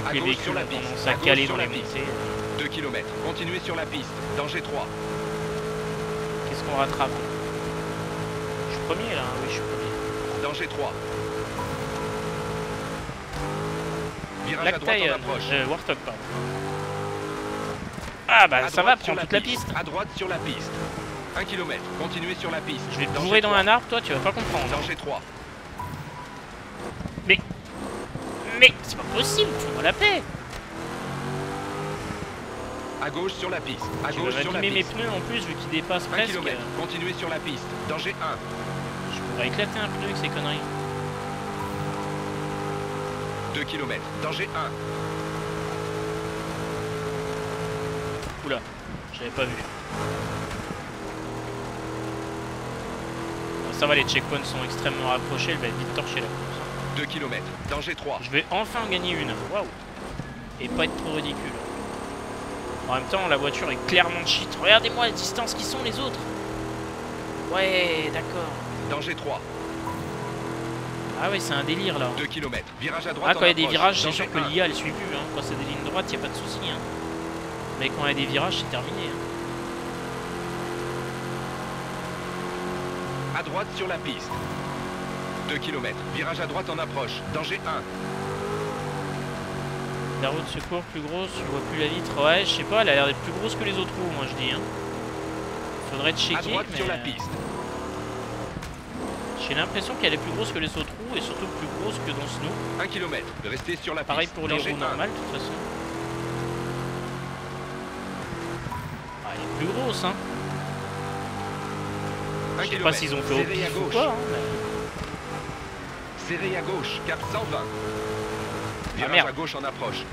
À les gauche véhicules sur la ont piste. tendance À caler sur dans la les piste. montées. 2 km. Continuez sur la piste. Danger 3. Qu'est-ce qu'on rattrape? Je suis premier là, hein, oui je suis premier. Danger 3. Virage à droite en approche. euh, Warthog pardon. Ah bah À ça va, prends toute la piste. À droite sur la piste. 1 km. Continuez sur la piste. Je vais te bourrer dans 3. un arbre, toi tu vas pas comprendre. Danger 3. Mais c'est pas possible, fais-moi la paix À gauche sur la piste. À Tu gauche sur la m'abîmer mes piste. pneus en plus vu qu'ils dépassent 1 presque. km. Continuez sur la piste. Danger 1. Je pourrais éclater un pneu avec ces conneries. 2 km. Danger 1. Oula, j'avais pas vu. Bon, ça va, les checkpoints sont extrêmement rapprochés, elle va être vite torchée la course. 2 km. Danger 3. Je vais enfin en gagner une, waouh Et pas être trop ridicule. En même temps, la voiture est clairement cheat. Regardez-moi la distance qui sont les autres Ouais, d'accord. Danger 3. Ah ouais, c'est un délire là. 2 km. Virage à droite Ah, quand il y a des virages, c'est sûr que 1. l'IA elle suit plus. Hein. Quand c'est des lignes droites, y a pas de souci. Hein. Mais quand il y a des virages, c'est terminé. hein. Droite sur la piste. 2 km. Virage à droite en approche. Danger 1. La roue de secours plus grosse, je vois plus la vitre. Ouais, je sais pas, elle a l'air d'être plus grosse que les autres roues, moi je dis. Hein. Faudrait À checker. droite mais, sur la euh, piste. J'ai l'impression qu'elle est plus grosse que les autres roues et surtout plus grosse que dans Snow. 1 km. Restez sur la Pareil piste. pour les roues 1. normales de toute façon. Ah, elle est plus grosse, hein. 1 Je sais pas s'ils ont fait au pif ou hein, mais- Serré à gauche. Cap 120. Virage Ah, à gauche en approche.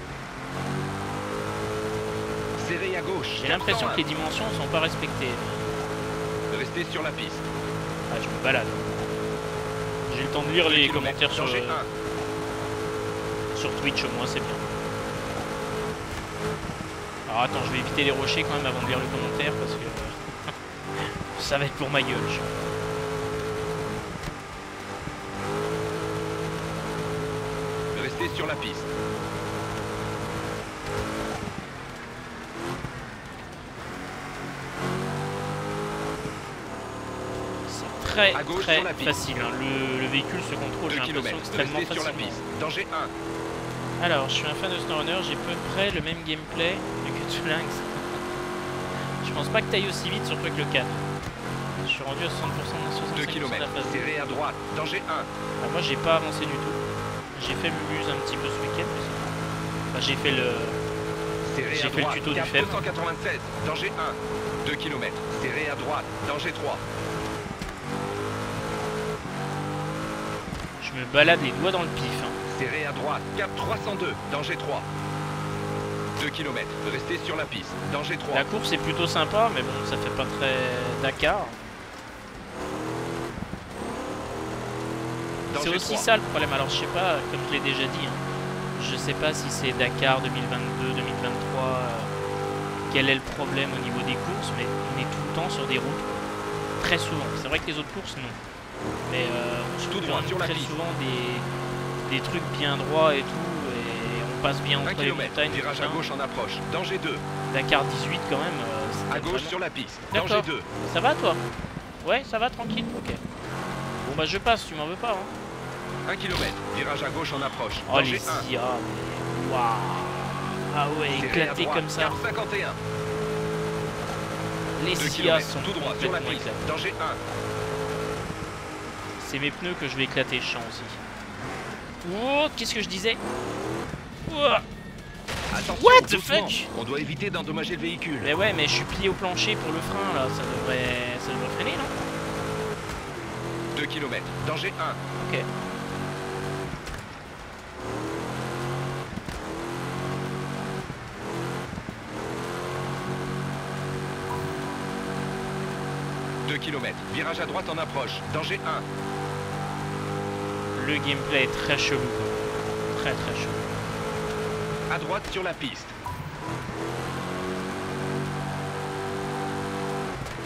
Serré à gauche. J'ai l'impression 120. que les dimensions sont pas respectées. Restez sur la piste. Ah, je me balade. J'ai le temps de lire 2 les commentaires sur, Danger euh, 1. sur Twitch, au moins c'est bien. Alors attends, je vais éviter les rochers quand même avant de lire le commentaire parce que ça va être pour ma gueule. je- Restez sur la piste. C'est très À gauche très facile. hein. Le, le véhicule se contrôle, 2 j'ai l'impression, extrêmement sur la piste. Danger 1. Alors, je suis un fan de SnowRunner, j'ai peu près le même gameplay que tu Lynx. je pense pas que t'ailles aussi vite, surtout avec le 4. Je suis rendu à 60% de 2 65% de km. la phase. Serré à droite. Danger 1. Ah, moi, j'ai pas avancé du tout. J'ai fait Mumuse un petit peu ce week-end. Enfin, j'ai fait le... J'ai fait le tuto du FEM. 296. Danger 1. 2 km. Serré à droite. Danger 3. Je me balade les doigts dans le pif. hein. Serré à droite. Cap 302. Danger 3. 2 km. Restez sur la piste. Danger 3. La course est plutôt sympa, mais bon, ça fait pas très Dakar. C'est aussi 3. ça le problème. Alors, je sais pas, comme je l'ai déjà dit, hein, je sais pas si c'est Dakar 2022, 2023, euh, quel est le problème au niveau des courses, mais on est tout le temps sur des routes très souvent. C'est vrai que les autres courses, non. Mais euh, on se trouve sur très souvent des, des trucs bien droits et tout, et on passe bien 1 entre les montagnes. Virage à gauche en approche. Danger 2. Dakar 18 quand même. euh, c'est À gauche sur la piste. Danger 2. Ça va toi? Ouais, ça va tranquille, ok. Bon bah je passe, tu m'en veux pas hein. 1 km. Virage à gauche en approche. Oh les 1. IA, mais... Waouh Ah ouais, éclaté comme ça. Cap 51. Les 2 IA km. sont Tout droit sur la piste. Danger 1. C'est mes pneus que je vais éclater, je sens aussi. Oh, qu'est-ce que je disais? Ouah. Attention, What the fuck? On doit éviter d'endommager le véhicule. Mais ouais, mais je suis plié au plancher pour le frein là, ça devrait, ça devrait freiner non? 2 km. Danger 1. Ok. Km. Virage à droite en approche. Danger 1. Le gameplay est très chelou. Très très chelou. À droite sur la piste.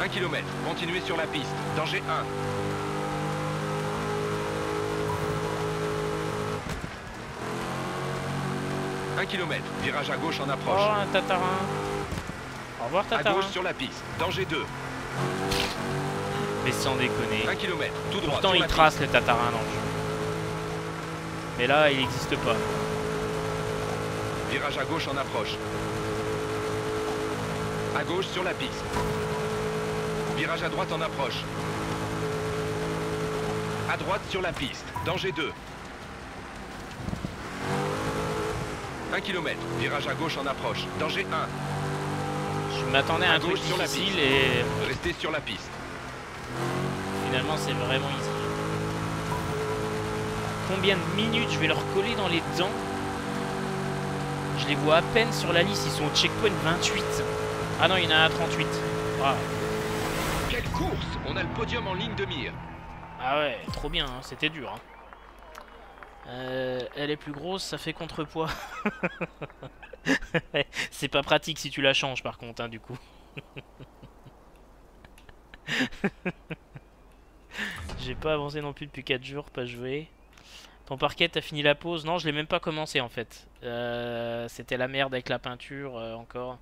1 km. Continuez sur la piste. Danger 1. 1 km, virage à gauche en Oh, approche. un tatarin. Au revoir, à tatarin. gauche sur la piste, danger 2. Mais sans déconner. 1 km, tout droit Pourtant, il trace le tatarin dans le jeu. Mais là, il n'existe pas. Virage à gauche en approche. À gauche sur la piste. Virage à droite en approche. À droite sur la piste, danger 2. 1 km, virage à gauche en approche, danger 1. Je m'attendais à À un truc gauche sur la piste. et Restez sur la piste. C'est vraiment easy. Combien de minutes je vais leur coller dans les dents? Je les vois à peine sur la liste, ils sont au checkpoint 28. Ah non, il y en a un à 38. Waouh. Quelle course On a le podium en ligne de mire. Ah ouais, trop bien, hein, c'était dur. hein. Euh, elle est plus grosse, ça fait contrepoids. C'est pas pratique si tu la changes par contre, hein, du coup. J'ai pas avancé non plus depuis 4 jours, pas joué. Ton parquet, t'as fini la pause? Non, je l'ai même pas commencé en fait. Euh, C'était la merde avec la peinture euh, encore.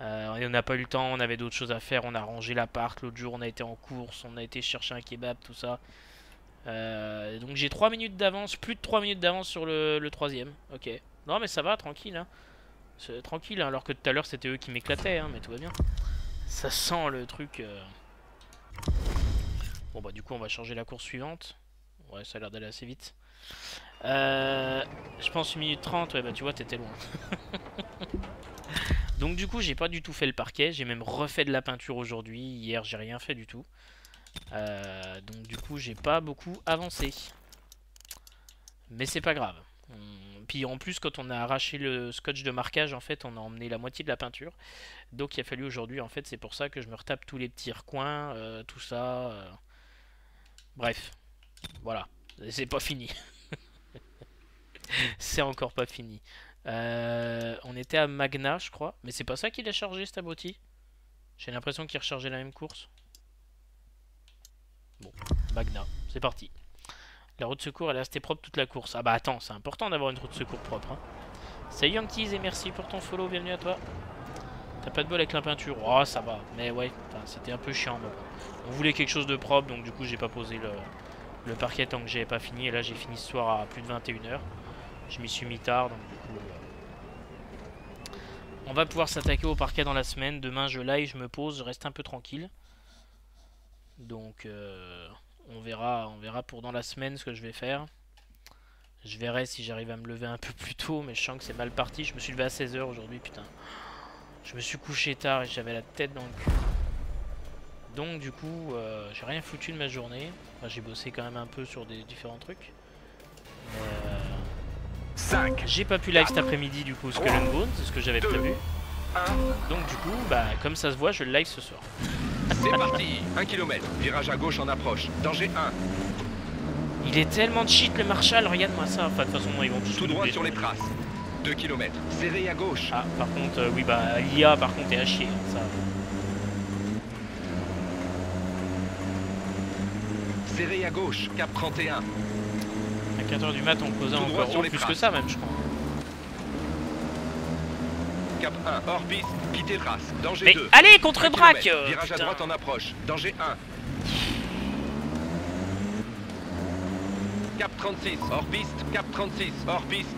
Euh, on n'a pas eu le temps, on avait d'autres choses à faire. On a rangé l'appart l'autre jour, on a été en course, on a été chercher un kebab, tout ça. Euh, donc j'ai 3 minutes d'avance, plus de 3 minutes d'avance sur le, troisième. Ok. Non mais ça va, tranquille. Hein. Tranquille, hein, alors que tout à l'heure c'était eux qui m'éclataient, hein, mais tout va bien. Ça sent le truc. Bon bah du coup on va changer la course suivante. Ouais, ça a l'air d'aller assez vite. Euh, je pense 1 minute 30, ouais bah tu vois t'étais loin. Donc du coup j'ai pas du tout fait le parquet, j'ai même refait de la peinture aujourd'hui, hier j'ai rien fait du tout. Euh, donc du coup j'ai pas beaucoup avancé. Mais c'est pas grave. Puis en plus quand on a arraché le scotch de marquage en fait on a emmené la moitié de la peinture. Donc il a fallu aujourd'hui en fait c'est pour ça que je me retape tous les petits recoins, euh, tout ça. Bref, voilà, c'est pas fini. c'est encore pas fini. Euh, on était à Magna, je crois. Mais c'est pas ça qu'il a chargé, cet abruti? J'ai l'impression qu'il rechargeait la même course. Bon, Magna, c'est parti. La route de secours, elle est restée propre toute la course. Ah bah attends, c'est important d'avoir une route de secours propre. Hein. Salut Youngtees et merci pour ton follow, bienvenue à toi. T'as pas de bol avec la peinture Oh, ça va. Mais ouais, c'était un peu chiant. On voulait quelque chose de propre, donc du coup, j'ai pas posé le, le parquet tant que j'avais pas fini. Et là, j'ai fini ce soir à plus de 21h. Je m'y suis mis tard, donc du coup... euh, On va pouvoir s'attaquer au parquet dans la semaine. Demain, je live, je me pose, je reste un peu tranquille. Donc, euh, on, verra, on verra pour dans la semaine ce que je vais faire. Je verrai si j'arrive à me lever un peu plus tôt, mais je sens que c'est mal parti. Je me suis levé à 16h aujourd'hui, putain. Je me suis couché tard et j'avais la tête dans le cul. Donc, du coup, euh, j'ai rien foutu de ma journée. Enfin, j'ai bossé quand même un peu sur des différents trucs. Mais, euh, 5, j'ai pas pu live cet après-midi du coup Skull and Bones, c'est ce que j'avais prévu. 1, Donc du coup, bah comme ça se voit, je le live ce soir. c'est parti 1 km, virage à gauche en approche, danger 1. Il est tellement cheat le Marshall, regarde-moi ça. Enfin de toute façon ils vont tous Tout droit sur les traces. 2 km, serré à gauche. Ah par contre, euh, oui bah l'IA par contre est à chier. hein, Ça. Serré à gauche, cap 31. À 4h du mat on droit encore sur les plus que ça même je crois. Cap 1, hors piste, quittez trace, danger Mais 2. allez contre-braque euh, Virage à droite en approche, danger 1. Cap 36, hors piste, cap 36, hors piste.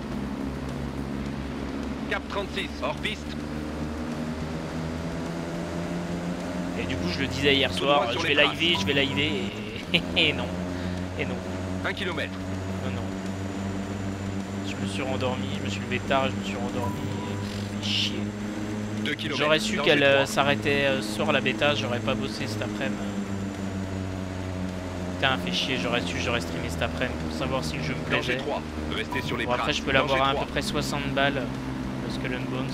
Cap 36, hors piste, Et du coup je le disais hier Tout soir, sur je vais liver, je vais liver et... et non. Et non. 1 km. Non, non. Je me suis rendormi, je me suis levé tard, je me suis rendormi. et Chier. 2 km. J'aurais su qu'elle euh, s'arrêtait euh, soir la bêta, j'aurais pas bossé cet après-midi. Putain, fait chier, j'aurais su, j'aurais streamé cet après-midi pour savoir si le jeu me plaisait. 3, restez sur les Bon, après, je peux l'avoir à à peu près 60 balles, le Skull and Bones.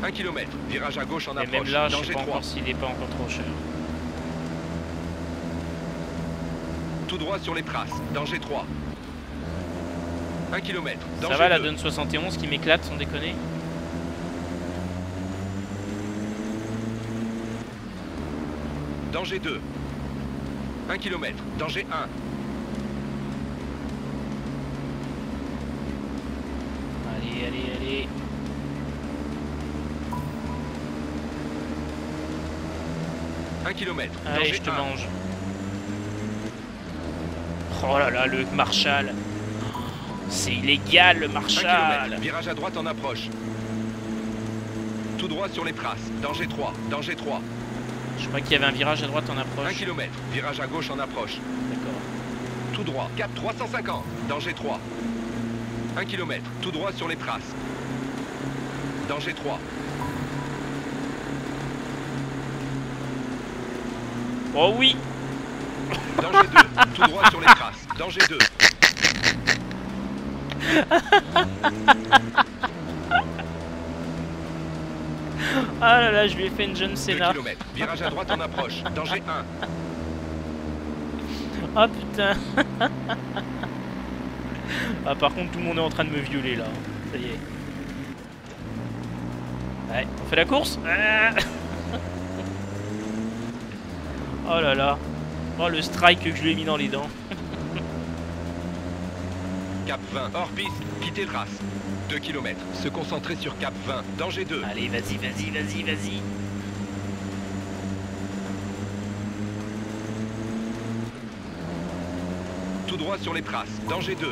3. 1 km, virage à gauche en approche, même là, je sais pas 3. encore s'il est pas encore trop cher. Tout droit sur les traces, danger 3. 1 km, Ça danger va la 2. Dun 71 qui m'éclate sans déconner Danger 2. 1 km, danger 1. Kilomètre. Allez, je te mange. Oh là là, le Marshall. C'est illégal, le Marshall. Virage à droite en approche. Tout droit sur les traces. Danger 3. Danger 3. Je crois qu'il y avait un virage à droite en 1 approche. km. Virage à gauche en approche. D'accord. Tout droit. Cap 350. Danger 3. 1 km. Tout droit sur les traces. Danger 3. Oh oui Danger 2. Tout droit sur les traces. Danger 2. Ah là là, je lui ai fait une jeune 2 Senna. Virage à droite en approche. Danger 1. Ah putain Ah par contre tout le monde est en train de me violer là. Ça y est. Ouais, on fait la course? Ah Oh là là. Oh le strike que je lui ai mis dans les dents. Cap 20. Hors piste. Quittez trace. 2 km. Se concentrer sur Cap 20. Danger 2. Allez, vas-y, vas-y, vas-y, vas-y. Tout droit sur les traces. Danger 2.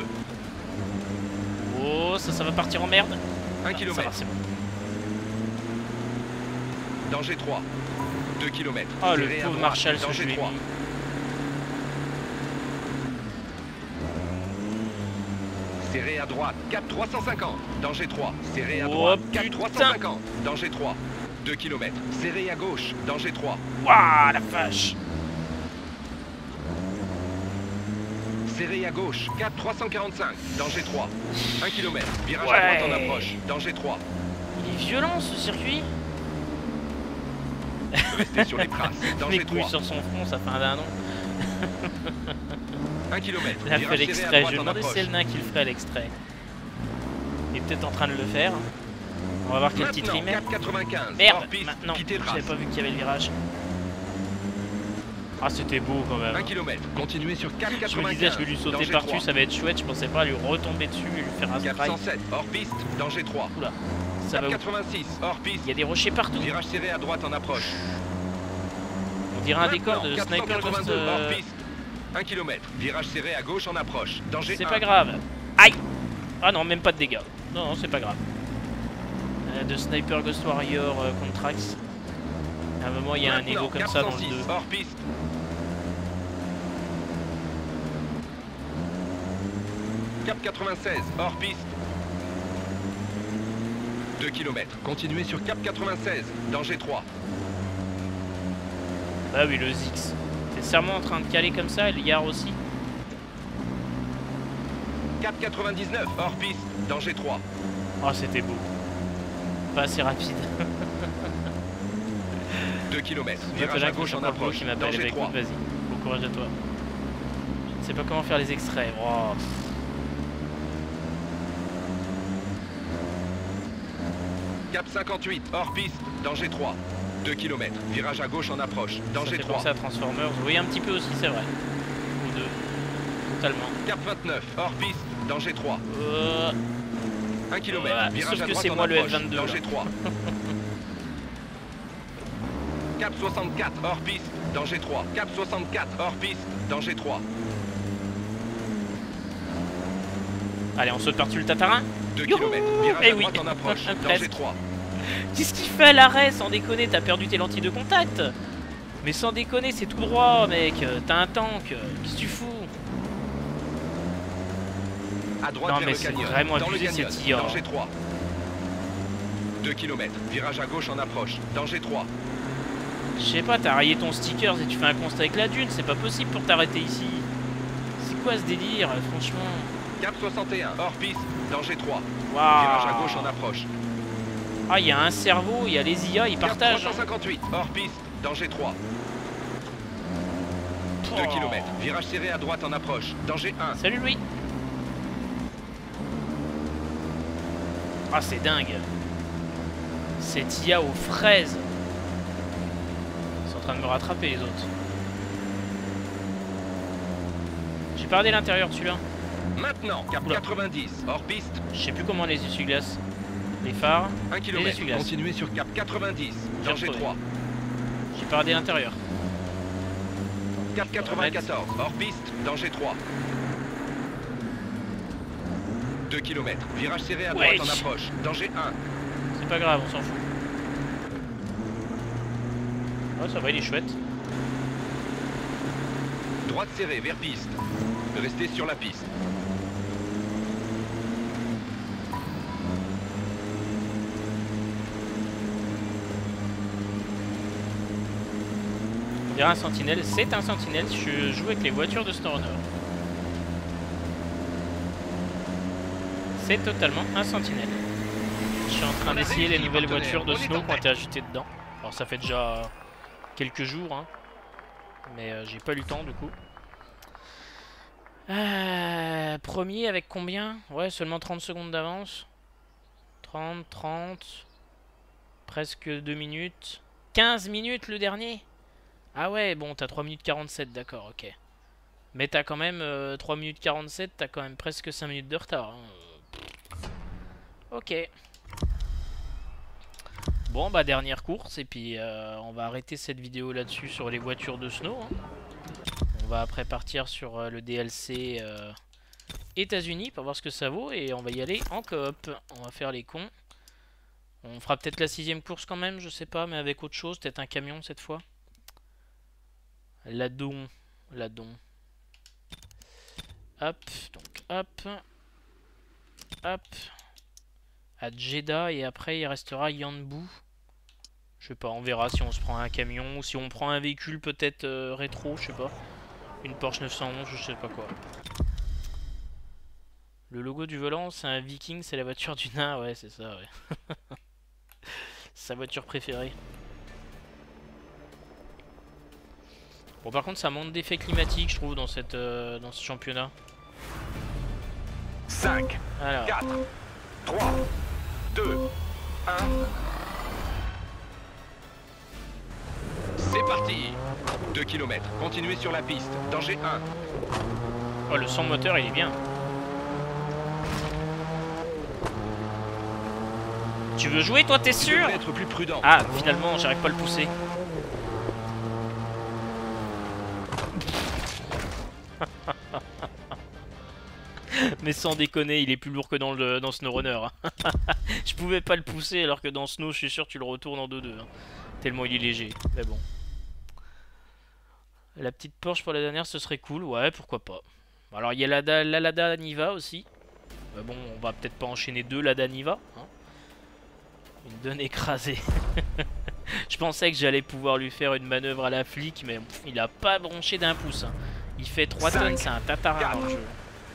Oh, ça, ça va partir en merde. 1 Ah, ça km. va, c'est bon. Danger 3. 2 km. Oh le pauvre Marshall, ce je Danger lui ai 3. mis. Serré à droite, cap 350. Danger 3. Serré à Oh, droite, cap putain. 350. Danger 3. 2 km. Serré à gauche. Danger 3. Waouh, la vache Serré à gauche, cap 345. Danger 3. 1 km. Virage à Ouais. droite en approche. Danger 3. Il est violent ce circuit Restez sur les traces. Les couilles 3. sur son front, ça fait un dindon. 1 km. Il a fait l'extrait, je demandé si c'est le nain qui le ferait l'extrait. Il est peut-être en train de le faire. On va voir quel titre il Maintenant, met. cap 95. Hors Merde, maintenant, j'avais pas vu qu'il y avait le virage. Ah, c'était beau quand même. 1 km. Continuez sur cap 95. Je me disais, je vais lui sauter 3. ça va être chouette. Je pensais pas lui retomber dessus et lui faire un strike. 107. Hors piste. Danger 3. Ça va Cap où 86. Hors piste. Il y a des rochers partout. Virage serré à droite en approche. On dirait un décor de Sniper Ghost. 482 euh, hors piste. 1 km. Virage serré à gauche en approche. Danger C'est 1. pas grave. Aïe Ah non, même pas de dégâts. Non, non, c'est pas grave. Euh, de Sniper Ghost Warrior euh, contre Trax. À un moment, il y a un ego comme ça dans le 106, 2. Hors piste. Cap 96. Hors piste. 2 km. Continuez sur Cap 96. Danger 3. Ah oui, le Zix. T'es sérieusement en train de caler comme ça, et le Yar aussi Cap 99. Hors piste. Danger 3. Oh, c'était beau. Pas assez rapide. 2 km. Virage à gauche en approche. qui m'appelle. Bah, Danger écoute, 3. vas-y. Bon courage à toi. Je ne sais pas comment faire les extraits. Oh. Cap 58. Hors piste. Danger 3. 2 km. Virage à gauche en approche. Ça Danger fait 3. penser à Transformers. Oui, un petit peu aussi, c'est vrai. Ou deux. Totalement. Cap 29. Hors piste. Danger 3. Euh... 1 km. Ouais, Virage sauf à que c'est moi le approche. F22, Danger là. 3. Cap 64. Hors piste. Danger 3. Cap 64. Hors piste. Danger 3. Allez, on saute par-dessus le tatarin 2 Youhou km. Virage Eh à oui. droite en approche. Danger 3. Qu'est-ce qu'il fait à l'arrêt Sans déconner, t'as perdu tes lentilles de contact Mais sans déconner, c'est tout droit, mec T'as un tank Qu'est-ce que tu fous? À droite Non, vers mais c'est vraiment Dans abusé, ces tirs. Danger 3. 2 km. Virage à gauche en approche. Danger 3. Je sais pas, t'as rayé ton sticker et tu fais un constat avec la dune, c'est pas possible pour t'arrêter ici. C'est quoi ce délire, franchement? Cap 61. Hors piste. Danger 3. Waouh Virage à gauche en approche. Ah, il y a un cerveau, il y a les IA, ils partagent. hein. 358. Hors piste. Danger 3. 2 Oh. km. Virage serré à droite en approche. Danger 1. Salut Louis Ah, c'est dingue Cette IA aux fraises Ils sont en train de me rattraper les autres. J'ai pas regardé l'intérieur celui-là. Maintenant, cap Oula. 90, hors piste, Je sais plus comment les essuie-glaces. Les phares. 1 km. essuie-glaces. Continuez sur cap 90, J'ai danger retrouvé. 3. J'ai pas regardé l'intérieur. Cap 94, hors piste, danger 3. 2 km, virage serré à droite Ouais. en approche, danger 1. C'est pas grave, on s'en fout. Oh, ça va, il est chouette. Droite serrée vers piste. Restez sur la piste. On dirait un sentinelle. C'est un sentinelle. Je joue avec les voitures de SnowRunner. C'est totalement un sentinelle. Je suis en train a d'essayer les nouvelles voitures de Snow en qui ont été ajoutées dedans. Alors ça fait déjà quelques jours, hein. Mais euh, j'ai pas eu le temps du coup. Euh, premier avec combien? Ouais, seulement 30 secondes d'avance. 30, 30, presque 2 minutes. 15 minutes le dernier? Ah ouais, bon, t'as 3 minutes 47, d'accord, ok. Mais t'as quand même euh, 3 minutes 47, t'as quand même presque 5 minutes de retard. hein. Ok. Bon, bah dernière course, et puis euh, on va arrêter cette vidéo là-dessus sur les voitures de snow. hein. On va après partir sur euh, le DLC euh, États-Unis pour voir ce que ça vaut, et on va y aller en coop. On va faire les cons. On fera peut-être la sixième course quand même, je sais pas, mais avec autre chose, peut-être un camion cette fois. Ladon, ladon. Hop, donc hop, hop, à Jeddah et après il restera Yanbu. Je sais pas, on verra si on se prend un camion ou si on prend un véhicule peut-être euh, rétro, je sais pas. Une Porsche 911, je sais pas quoi. Le logo du volant, c'est un Viking, c'est la voiture du nain, ouais, c'est ça, ouais. Sa voiture préférée. Bon, par contre, ça manque d'effet climatique, je trouve, dans, cette, euh, dans ce championnat. 5, Alors, 4, 3, 2, 1. C'est parti 2 km, continuez sur la piste, danger 1. oh, le son moteur, il est bien. Tu veux jouer, toi, t'es sûr être plus prudent. Ah, finalement, j'arrive pas à le pousser. Mais sans déconner, il est plus lourd que dans, le, dans SnowRunner. hein. je pouvais pas le pousser alors que dans Snow, je suis sûr tu le retournes en 2-2. hein. Tellement il est léger. Mais bon. La petite Porsche pour la dernière, ce serait cool. Ouais, pourquoi pas. Alors il y a la, la Lada Niva aussi. Mais bon, on va peut-être pas enchaîner deux Lada Niva. hein. Une donne écrasée. je pensais que j'allais pouvoir lui faire une manœuvre à la flic, mais pff, il a pas bronché d'un pouce. hein. Il fait 3 Cinq, tonnes, c'est un tatarin dans le jeu.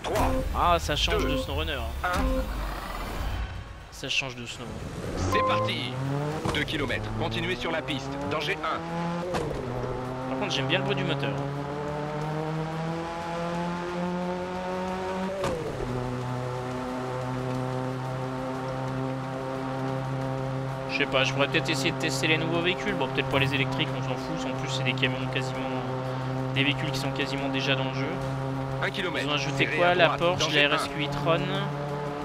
3, Ah, ça change de SnowRunner. hein. 1. Ça change de Snow. C'est parti 2 km, continuez sur la piste, danger 1. Contre, j'aime bien le bruit du moteur. Je sais pas, je pourrais peut-être essayer de tester les nouveaux véhicules. Bon, peut-être pas les électriques, on s'en fout. En plus, c'est des camions quasiment. Des véhicules qui sont quasiment déjà dans le jeu. 1 km. Ils ont ajouté quoi La Porsche, la RSQ e-tron,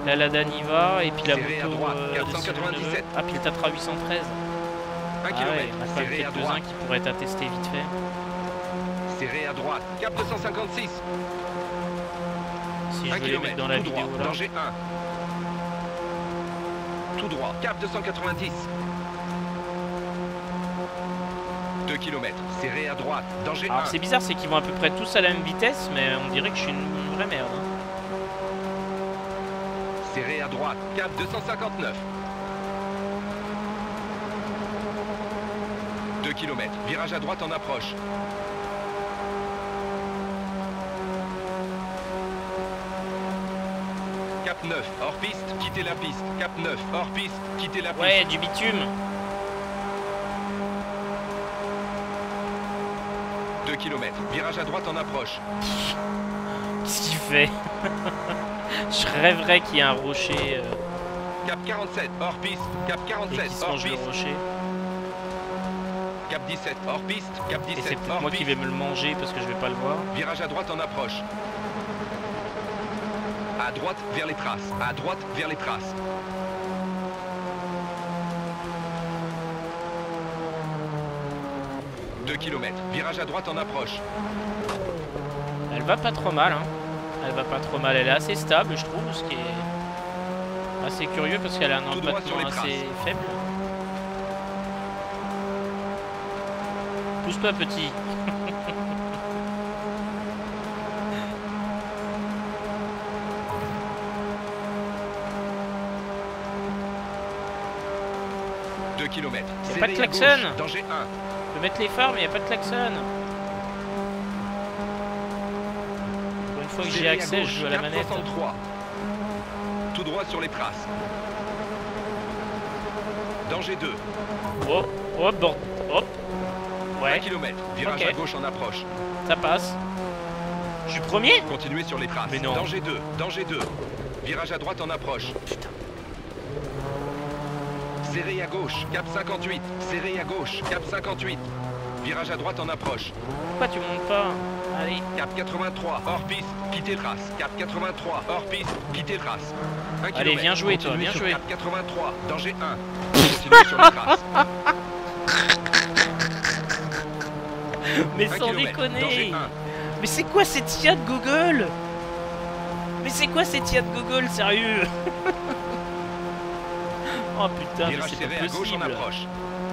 la Lada Niva et puis la moto euh, de 497. Cyril Neveu. Ah, puis le Tatra 813. 1 Ah km, ouais, il y en a quand même serré à droite, qui pourraient être tester vite fait. serré à droite, cap 256. Si je 1 veux les km, mettre dans la tout vidéo droit, là. danger 1. Tout droit, cap 290. 2 km, serré à droite, danger Alors 1. c'est bizarre, c'est qu'ils vont à peu près tous à la même vitesse, mais on dirait que je suis une, une vraie merde. hein. Serré à droite, cap 259. Km, virage à droite en approche. Cap 9, hors piste, quittez la piste. Cap 9, hors piste, quittez la piste. Ouais, du bitume 2 km, virage à droite en approche. Qu'est-ce qu'il fait? Je rêverais qu'il y ait un rocher euh, Cap 47, hors piste. Cap et 47, qu'il se hors piste. rocher. Cap 17, hors piste. Cap Et 17, c'est peut-être moi qui vais me le manger parce que je vais pas le voir. Virage à droite en approche. À droite vers les traces. À droite vers les traces. Deux kilomètres. Virage à droite en approche. Elle va pas trop mal, hein. Elle va pas trop mal. Elle est assez stable, je trouve, ce qui est assez curieux parce qu'elle a un Tout droit sur les assez faible. Pas, petit. Deux kilomètres. Y a pas de klaxon. Danger 1. Je peux mettre les phares, mais y a pas de klaxon. Pour une fois que j'y ai Serré à accès, gauche, je joue à la manette. 63. Tout droit sur les traces. Danger 2. Oh, oh, bon. Hop. 1 Ouais, km. Virage à gauche en approche. ça passe. Je suis premier Continuez sur les traces. Mais non. Danger 2. Danger 2. Virage à droite en approche. Putain. Serré à gauche. Cap 58. Serré à gauche. Cap 58. Virage à droite en approche. Pourquoi tu montes pas Allez. Cap 83. Hors piste. Quittez trace. Cap 83. Hors piste. Quittez trace. 1 Allez, viens jouer, toi, sur jouer. Cap 83. Danger 1. Continuez sur les traces. Mais 1 sans déconner Danger 1. Mais c'est quoi cette IA de Google Mais c'est quoi cette IA de Google, sérieux? Oh putain, mais c'est pas possible.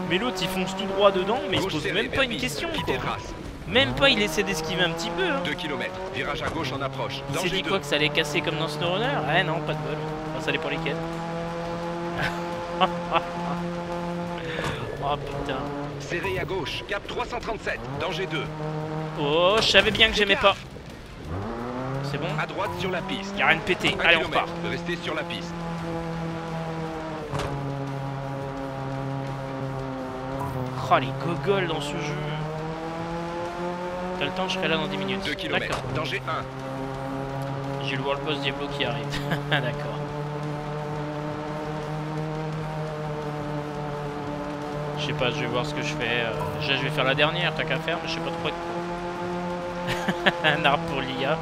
Mais l'autre il fonce tout droit dedans, mais il se pose même pas une question quoi. Même pas il essaie d'esquiver un petit peu hein. 2 km. Virage à gauche en approche. Il s'est dit 2. quoi que ça allait casser comme dans SnowRunner? Eh non, pas de bol. Enfin, ça dépend lesquels. oh putain. Serré à gauche. Cap 337. Danger 2. Oh, je savais bien que j'aimais pas. C'est bon À droite sur la piste. Y'a rien de pété. 1 Allez, on km. repart. Restez sur la piste. Oh, les gogoles dans ce jeu. T'as le temps, je serai là dans 10 minutes. 2 km. D'accord. Danger 1. J'ai le World Post Diablo qui arrive. D'accord. Je sais pas, je vais voir ce que je fais. euh, déjà, je vais faire la dernière, t'as qu'à faire, mais je sais pas trop. Un arbre pour l'IA.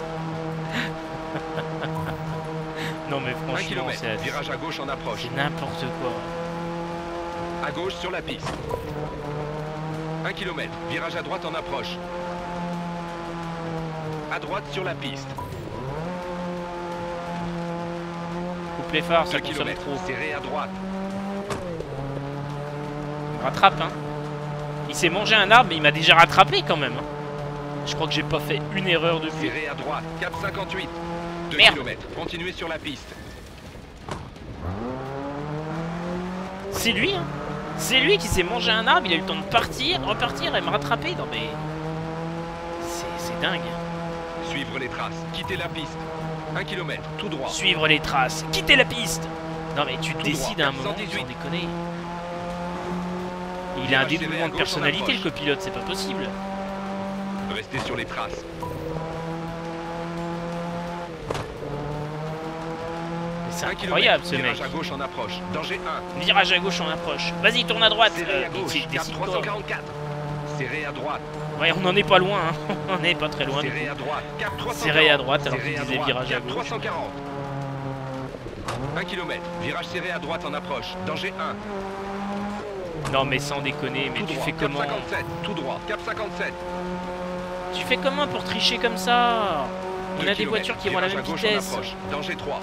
non, mais 1 franchement, c'est Virage à gauche en approche. c'est n'importe quoi. À gauche sur la piste. 1 km. Virage à droite en approche. À droite sur la piste. Coupe les phares, 2 ça consomme trop. Serré à droite. Rattrape, hein. Il s'est mangé un arbre, mais il m'a déjà rattrapé quand même. hein. Je crois que j'ai pas fait une erreur depuis. Serré à droite. Cap 58. 2 Merde. km. Continuez sur la piste. C'est lui, hein C'est lui qui s'est mangé un arbre, il a eu le temps de partir, repartir et me rattraper. Non mais... C'est dingue. Suivre les traces. Quittez la piste. 1 km. Tout droit. Suivre les traces, quitter la piste Non mais tu Tout décides droit, à un moment, 418. sans déconner. Il a un dédoublement de gauche personnalité le copilote, c'est pas possible. Restez sur les traces. C'est 1 km. incroyable ce mec. Virage à gauche en approche. Danger 1. Virage à gauche en approche. Vas-y, tourne à droite. Serré Euh, à gauche. Cap décide-toi. 344. Serré à droite. Ouais, on en est pas loin, hein. on est pas très loin. Serré à droite. Cap 340. Serré à droite, alors qu'il à disait droite. virage à gauche. 340. 1 km. Virage serré à droite en approche. Danger 1. Non mais sans déconner, mais tout tu droit. fais comment 57. Tout droit. Cap 57. Tu fais comment pour tricher comme ça On 2 a des voitures qui vont à la même gauche en vitesse. approche. Danger 3.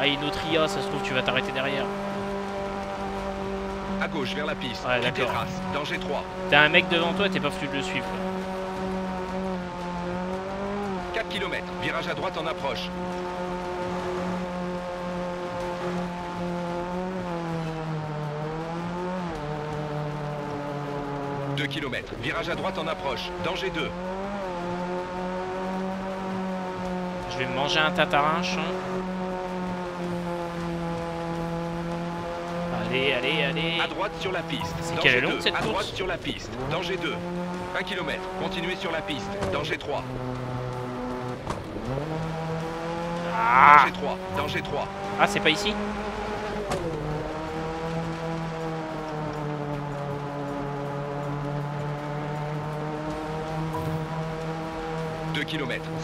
Ah, une autre IA, ça se trouve, tu vas t'arrêter derrière. À gauche vers la piste. Ouais, d'accord. Danger 3. T'as un mec devant toi, t'es pas foutu de le suivre. quoi. 4 km. Virage à droite en approche. « km. Virage à droite en approche. Danger 2. Je vais me manger un tatarinche. hein. Allez, allez, allez. À droite sur la piste. C'est Danger qu'elle est longue, 2. cette À course. droite sur la piste. Danger 2. 1 km. Continuez sur la piste. Danger 3. Ah, Danger 3. Danger 3. ah c'est pas ici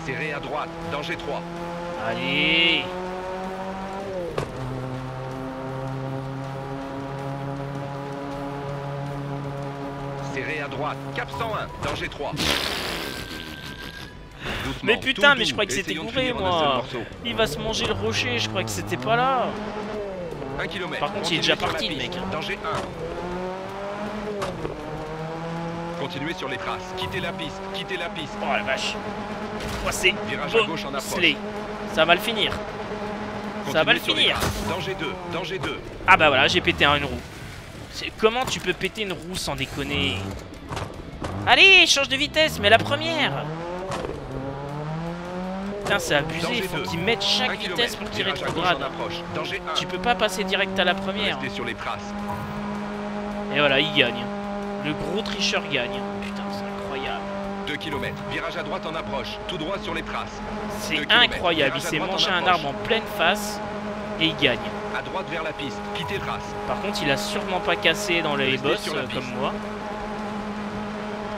Serré à droite. Danger 3. Allez Serré à droite. Cap 101. Danger 3. Doucement, Mais putain, tout mais je croyais que c'était un moi. Il va se manger le rocher, je crois que c'était pas là 1 km. Par contre, il est déjà parti, le mec, hein. Danger 1. Continuez sur les traces. Quittez la piste. Quittez la piste. Oh la vache Coincé Virage à gauche en approche. Ça va le finir Ça va le finir. Danger 2. Danger 2. Ah bah voilà, j'ai pété une roue. C'est- Comment tu peux péter une roue sans déconner? Allez, change de vitesse, mais la première Putain, c'est abusé, Danger il faut qu'ils mettent 1 chaque vitesse km. pour approche. Danger 1. Tu peux pas passer direct à la première. Restez sur les traces. Et voilà, il gagne. Le gros tricheur gagne. Putain, c'est incroyable. 2 km. Virage à droite en approche. Tout droit sur les traces. C'est incroyable, il s'est mangé un arbre en pleine face et il gagne. À droite vers la piste. Quittez trace. Par contre, il a sûrement pas cassé dans les boss sur la euh, piste. comme moi.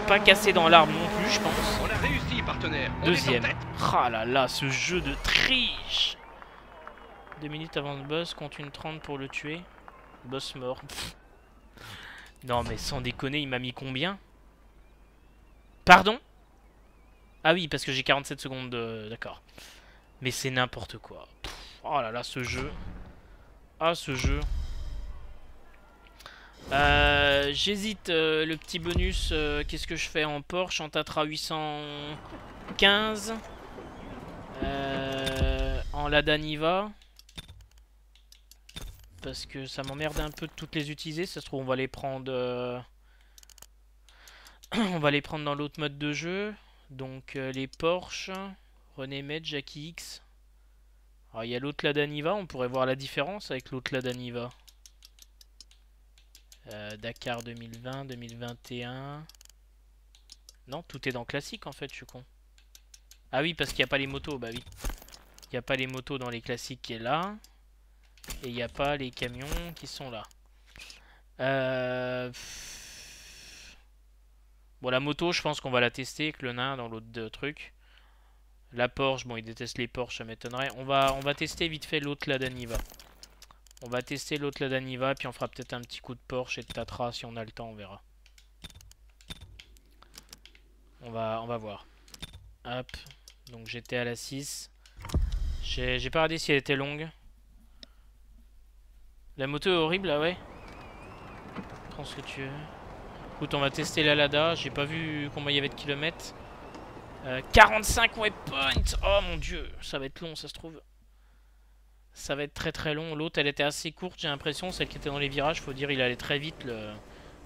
Pas cassé dans l'arbre non plus, je pense. On a réussi, partenaire. On est en Deuxième. Ah là là, ce jeu de triche Deux minutes avant le boss, compte une 30 pour le tuer. Boss mort. Pff. Non mais sans déconner, il m'a mis combien? Pardon? Ah oui, parce que j'ai 47 secondes de... D'accord. Mais c'est n'importe quoi. Oh là là, ce jeu. Ah, ce jeu. Euh, J'hésite, euh, le petit bonus, euh, qu'est-ce que je fais en Porsche? En Tatra 815 euh, En Lada Niva Parce que ça m'emmerde un peu de toutes les utiliser, ça se trouve on va les prendre... euh, on va les prendre dans l'autre mode de jeu. Donc euh, les Porsche, René Met, Jackie X. Alors il y a l'autre Lada Niva, on pourrait voir la différence avec l'autre Lada Niva. Euh, Dakar 2020, 2021. Non, tout est dans classique en fait, je suis con. Ah oui, parce qu'il n'y a pas les motos, bah oui. Il n'y a pas les motos dans les classiques qui est là. Et il n'y a pas les camions qui sont là. Euh... Bon, la moto, je pense qu'on va la tester avec le nain dans l'autre truc. La Porsche, bon, il déteste les Porsche, ça m'étonnerait. On va, va tester vite fait l'autre Lada Niva. On va tester l'autre Lada Niva, puis on fera peut-être un petit coup de Porsche et de Tatra si on a le temps, on verra. On va, on va voir. Hop, donc j'étais à la 6. J'ai j'ai pas regardé si elle était longue. La moto est horrible, ah ouais Prends ce que tu veux. Écoute, on va tester la Lada. J'ai pas vu combien il y avait de kilomètres. Euh, 45 waypoints Oh mon dieu, ça va être long, ça se trouve. Ça va être très très long. L'autre, elle était assez courte, j'ai l'impression. Celle qui était dans les virages, faut dire, il allait très vite, le,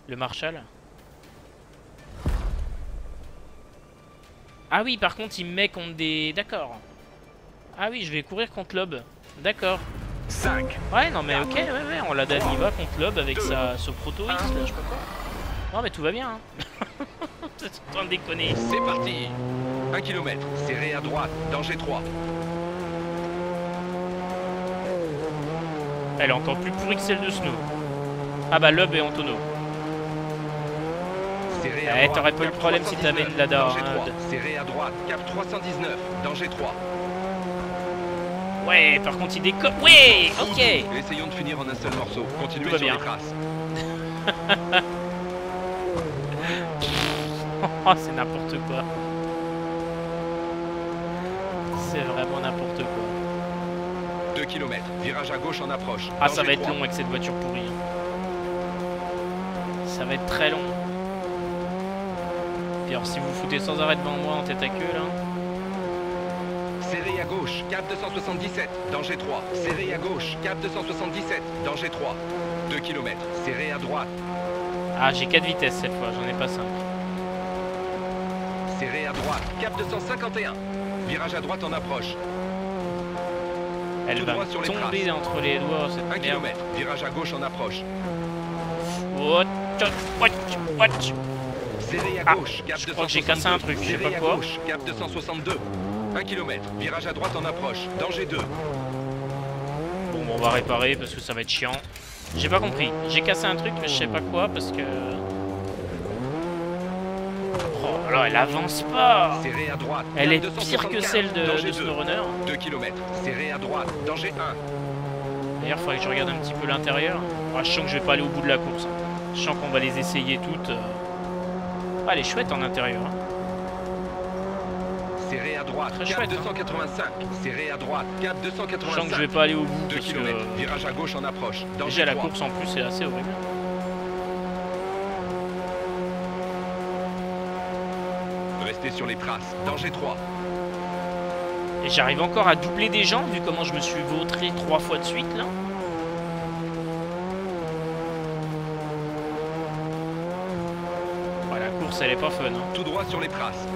le Marshall. Ah oui, par contre, il me met contre des... D'accord. Ah oui, je vais courir contre Lob. D'accord. 5. Ouais, non mais ok, ouais, ouais, on l'a Daniva contre Lob avec sa, ce proto X, là, je sais pas quoi. Non mais tout va bien, hein. C'est en train de déconner. C'est parti 1 km. Serré à droite. Danger 3. Elle est encore plus pourrie que celle de Snow. Ah bah Lob est en tonneau. Serré à Eh, t'aurais pas eu le problème si 319. t'avais une Lada, hein, 3. de- Serré à droite. Cap 319. Danger 3. Ouais, par contre il décolle. Ouais, ok. Essayons de finir en un seul morceau. Continuez sur bien. les traces. Oh, c'est n'importe quoi. C'est vraiment n'importe quoi. 2 km. Virage à gauche en approche. Ah, ça va être 3. long avec cette voiture pourrie. hein. Ça va être très long. Puis alors, si vous vous foutez sans arrêt devant moi en tête à queue là. À gauche. Cap 277. Danger 3. Serré à gauche. Cap 277. Danger 3. 2 km. Serré à droite. Ah, j'ai 4 vitesses cette fois, j'en ai pas 5. Serré à droite. Cap 251. Virage à droite en approche. Elle Tout va droit sur les tomber traces. entre les doigts, cette 1 merde. km. Virage à gauche en approche. What, what, what. Serré à Ah, gauche. Cap je 262. crois que j'ai cassé un truc, je sais pas quoi. gauche. Cap 262. 1 km. Virage à droite en approche. Danger 2. Bon, on va réparer parce que ça va être chiant. J'ai pas compris. J'ai cassé un truc, mais je sais pas quoi parce que. Oh là, elle avance pas Serré à droite. Elle est pire que 275, celle de, de 2. SnowRunner. 2 km. Serré à droite. Danger 1. D'ailleurs, faudrait que je regarde un petit peu l'intérieur. Ah, je sens que je vais pas aller au bout de la course. Je sens qu'on va les essayer toutes. euh. Ah, elle est chouette en intérieur. hein. Serré à droite. Très Cap chouette, hein. 285. Serré à droite. Cap Je sens que 285. je vais pas aller au bout 2 parce km. que Virage à gauche en approche. Déjà la 3. course en plus est assez horrible. Restez sur les traces. Danger 3. Et j'arrive encore à doubler des gens vu comment je me suis vautré trois fois de suite là. La course elle est pas fun. hein. Tout droit sur les traces.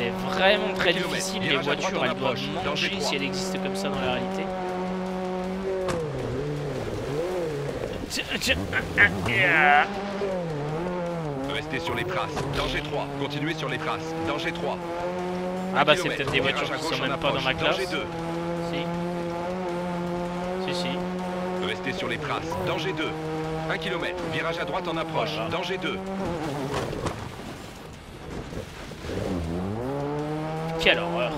Elle est vraiment très difficile. Les voitures elles doivent manger si trois. elles existaient comme ça dans la réalité. Restez sur les traces. Danger 3. Continuez sur les traces. Danger 3. Ah bah c'est peut-être des voitures qui sont même pas dans ma classe. Danger 2. Si. Si si. Restez sur les traces. Danger 2. 1 km. Virage à droite en approche. Danger 2. Quelle horreur.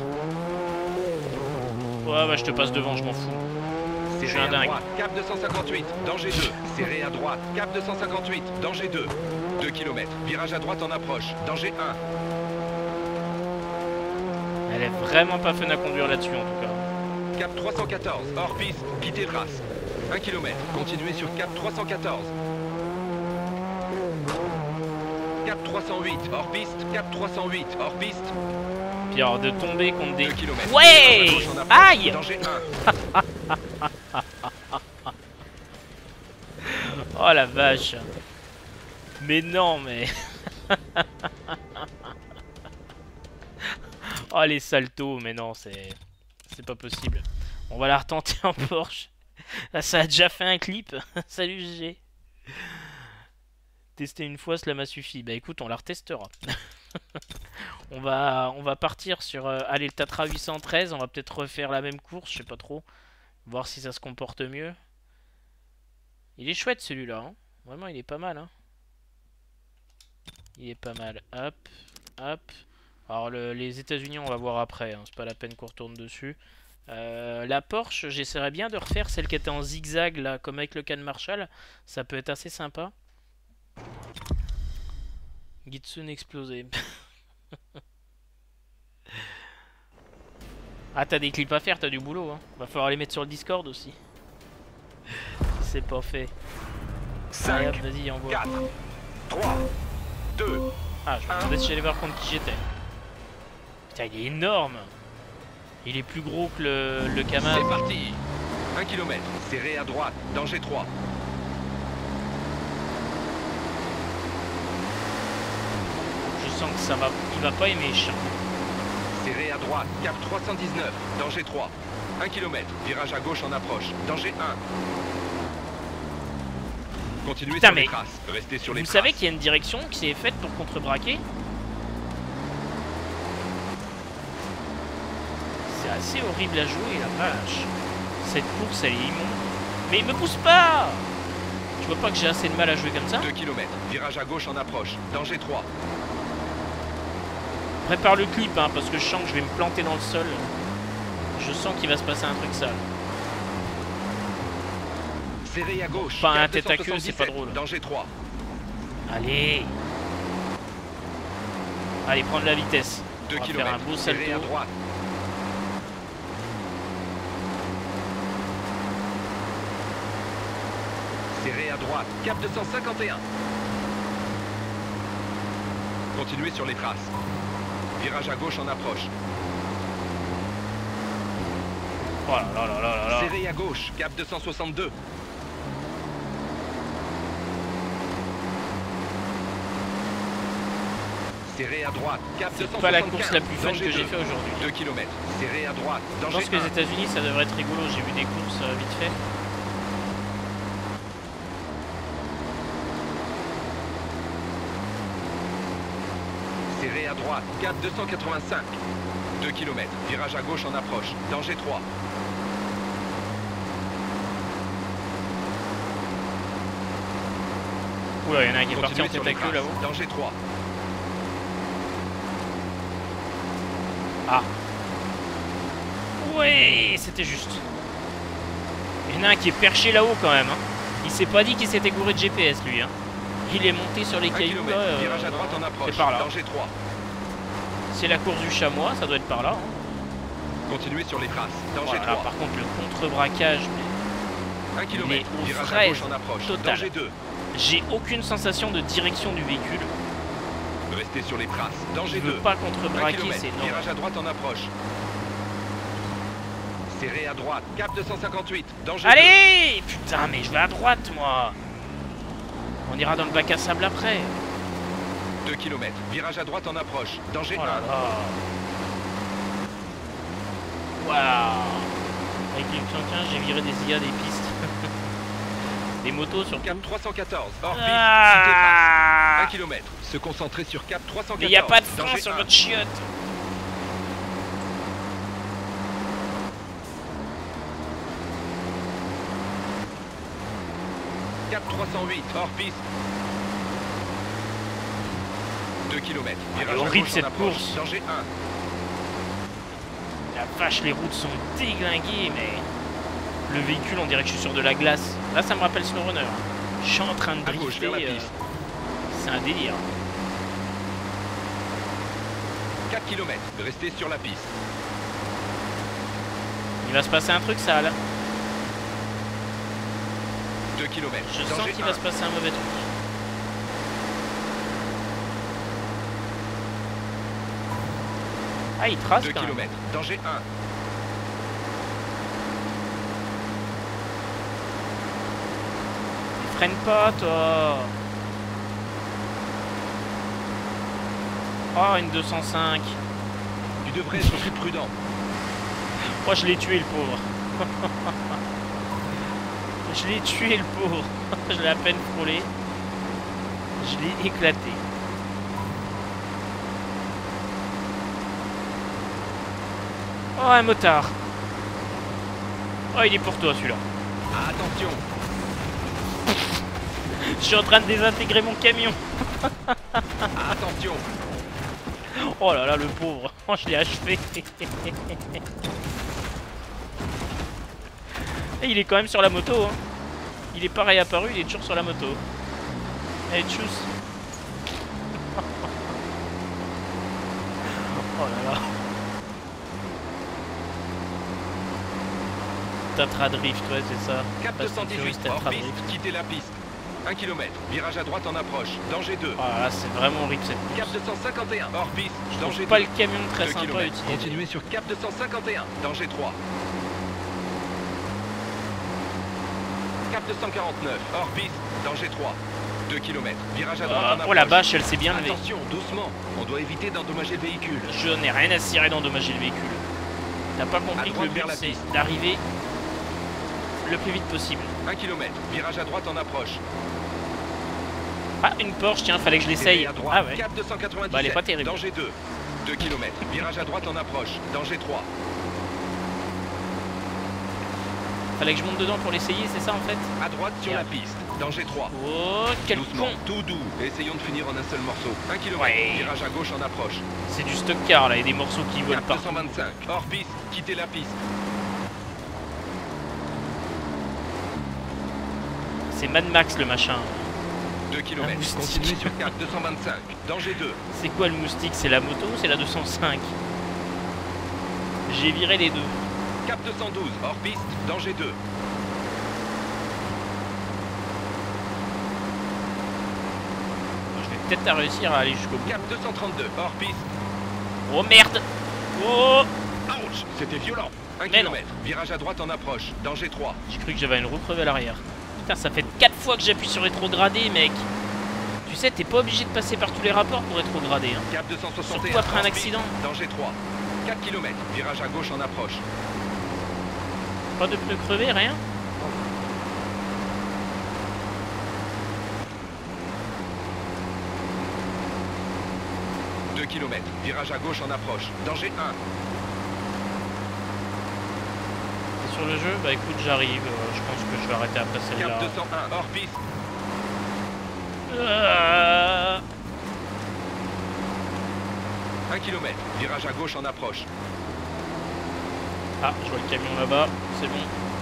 Ouais bah je te passe devant, je m'en fous. Je suis Serré un dingue. droite. Cap 258. Danger 2. Serré à droite. Cap 258. Danger 2. 2 km. Virage à droite en approche. Danger 1. Elle est vraiment pas fun à conduire là-dessus en tout cas. Cap 314. Hors piste. Quittez trace. 1 km. Continuez sur Cap 314. Cap 308. Hors piste. Cap 308. Hors piste. De tomber contre des... 2 km. Ouais Aïe Danger 1. Oh la vache Mais non mais... oh les saltos, mais non c'est... C'est pas possible. On va la retenter en Porsche. Là ça a déjà fait un clip. Salut GG. Tester une fois cela m'a suffi. Bah écoute on la retestera. On va partir sur euh, allez le Tatra 813. On va peut-être refaire la même course, je sais pas trop. Voir si ça se comporte mieux. Il est chouette celui-là. hein. Vraiment, il est pas mal. hein. Il est pas mal. Hop, hop. Alors, le- les États-Unis, on va voir après. hein. C'est pas la peine qu'on retourne dessus. Euh, la Porsche, j'essaierais bien de refaire celle qui était en zigzag, là, comme avec le Can Marshall. Ça peut être assez sympa. Gitsun explosé. ah, t'as des clips à faire, t'as du boulot. Hein. Va falloir les mettre sur le Discord aussi. C'est pas fait. Allez, hop, 5, vas-y, envoie. 4, 3, 2, Ah, je me demandais si j'allais voir contre qui j'étais. Putain, il est énorme Il est plus gros que le, le c'est parti 1 km. Serré à droite. Danger 3. Sens que ça va... Il va pas aimer, chien. Serré à droite. Cap 319. Danger 3. 1 km. Virage à gauche en approche. Danger 1. Continuez Putain, sur les traces. Restez sur les Vous traces. savez qu'il y a une direction qui est faite pour contrebraquer C'est assez horrible à jouer, la vache. Cette course, elle est immonde. Mais il me pousse pas Tu vois pas que j'ai assez de mal à jouer comme ça 2 km. Virage à gauche en approche. Danger 3. Prépare le clip, hein, parce que je sens que je vais me planter dans le sol. Je sens qu'il va se passer un truc sale. Serré à gauche. Pas un tête à queue, c'est pas 277. drôle. Danger 3. Allez Allez, prendre la vitesse. 2 On va km. faire un beau salto. À droite. Serré à droite. Cap 251. Continuez sur les traces. Virage à gauche en approche. Oh là là là là là. Serré à gauche. Cap 262. Serré à droite. Cap C'est 275. pas la course la plus fun que j'ai 2. fait aujourd'hui. 2 km. Serré à droite. Je pense que les 1. États-Unis ça devrait être rigolo. J'ai vu des courses euh, vite fait. Serré à droite, cap 285. 2 km, virage à gauche en approche, danger 3. Oula, il y en a un qui est parti en tête à queue là-haut. danger 3. Ah. Ouais, c'était juste. Il y en a un qui est perché là-haut quand même. Hein. Il s'est pas dit qu'il s'était gouré de GPS lui. Hein. Il est monté sur les cailloux là. euh, virage à droite en approche. c'est par là. Danger 3. C'est la course du chamois, ça doit être par là. hein. Continuez sur les traces. Danger Voilà, 3. par contre le contre-braquage, mais 1 km. aux Virage à fraises gauche en approche. Danger 2. j'ai aucune sensation de direction du véhicule. Restez sur les traces. Danger Je veux 2. pas 1 contre-braquer, c'est non. Virage à droite en approche. Serré à droite. Cap 258. Danger Allez Putain, mais je vais à droite moi On ira dans le bac à sable après. 2. 2 km. Virage à droite en approche. Danger Oh là 1. là. Waouh Avec une 115, j'ai viré des IA des pistes. des motos sur Cap 314. Hors piste. Ah 1 km. Se concentrer sur Cap 314. Mais y a pas de frein sur 1. votre chiotte Cap 308. Hors piste. 2 km. Horrible, en cette course. Danger 1. La vache, les routes sont déglinguées, mais... Le véhicule, on dirait que je suis sur de la glace. Là, ça me rappelle SnowRunner. Je suis en train de drifter. euh, piste. C'est un délire. 4 km. Restez sur la piste. Il va se passer un truc, ça, là. 2 km. Je sens qu'il va se passer un mauvais truc. Ah, il trace 2 quand même. km. Danger 1. Il freine pas, toi. Oh, une 205. Tu devrais être plus prudent. Oh, je l'ai tué, le pauvre. je l'ai tué, le pauvre. je l'ai à peine frôlé. Je l'ai éclaté. Oh, un motard. Oh, il est pour toi, celui-là. Attention. Je suis en train de désintégrer mon camion. Attention. Oh là là, le pauvre. Oh, je l'ai achevé. Et il est quand même sur la moto. Hein. Il est pas réapparu, il est toujours sur la moto. Allez, tchuss. Oh là là. Tatra Drift, ouais, c'est ça. Cap Fast and 218. Furious Hors Tatra piste. Drift. Quittez la piste. 1 km. Virage à droite en approche. Danger 2. Oh là c'est vraiment horrible cette Cap course. 251. Hors piste. Danger pas 2. le camion très 2 sympa à km. utiliser. Continuez sur Cap 251. Danger 3. Cap 249. Hors piste. Danger 3. 2 km. Virage à droite en Ah, approche. oh la vache, elle s'est bien levée. Attention, doucement. On doit éviter d'endommager le véhicule. Je n'ai rien à cirer d'endommager le véhicule. T'as pas compris que le but c'est d'arriver le plus vite possible. 1 km. Virage à droite en approche. Ah, une Porsche, tiens, fallait que je l'essaye. Serré à droite. Ah ouais. Cap 297. Bah, elle est pas terrible. Danger 2. 2 km. Virage à droite en approche. Danger 3. Fallait que je monte dedans pour l'essayer, c'est ça en fait À droite sur Merde. la piste. Danger 3. Oh, quel Doucement, con tout doux. Essayons de finir en un seul morceau. 1 km. Ouais. Virage à gauche en approche. C'est du stock car là, il y a des morceaux qui volent partout. 225. Hors piste. Quittez la piste. C'est Mad Max le machin. 2 Un km. Continuez sur Cap 225. Danger 2. C'est quoi le moustique? C'est la moto ou c'est la 205 J'ai viré les deux. Cap 212. Hors piste. Danger 2. Je vais peut-être à réussir à aller jusqu'au bout. Cap 232. Hors piste. Oh merde Oh Ouch C'était violent. 1 Mais non. km. Virage à droite en approche. Danger 3. J'ai cru que j'avais une roue crevée à l'arrière. Putain, ça fait 4 fois que j'appuie sur rétrogradé, mec. Tu sais, t'es pas obligé de passer par tous les rapports pour rétrograder. Hein. Cap 261. Surtout après un accident. Danger 3. 4 km. Virage à gauche en approche. Pas de pneus crevés, rien 2 km. Virage à gauche en approche. Danger 1. Sur le jeu Bah écoute, j'arrive. Euh, je pense que je vais arrêter après celle-là. Cap 201. Hors piste. Euh, 1 km, virage à gauche en approche. Ah, je vois le camion là-bas, c'est bon.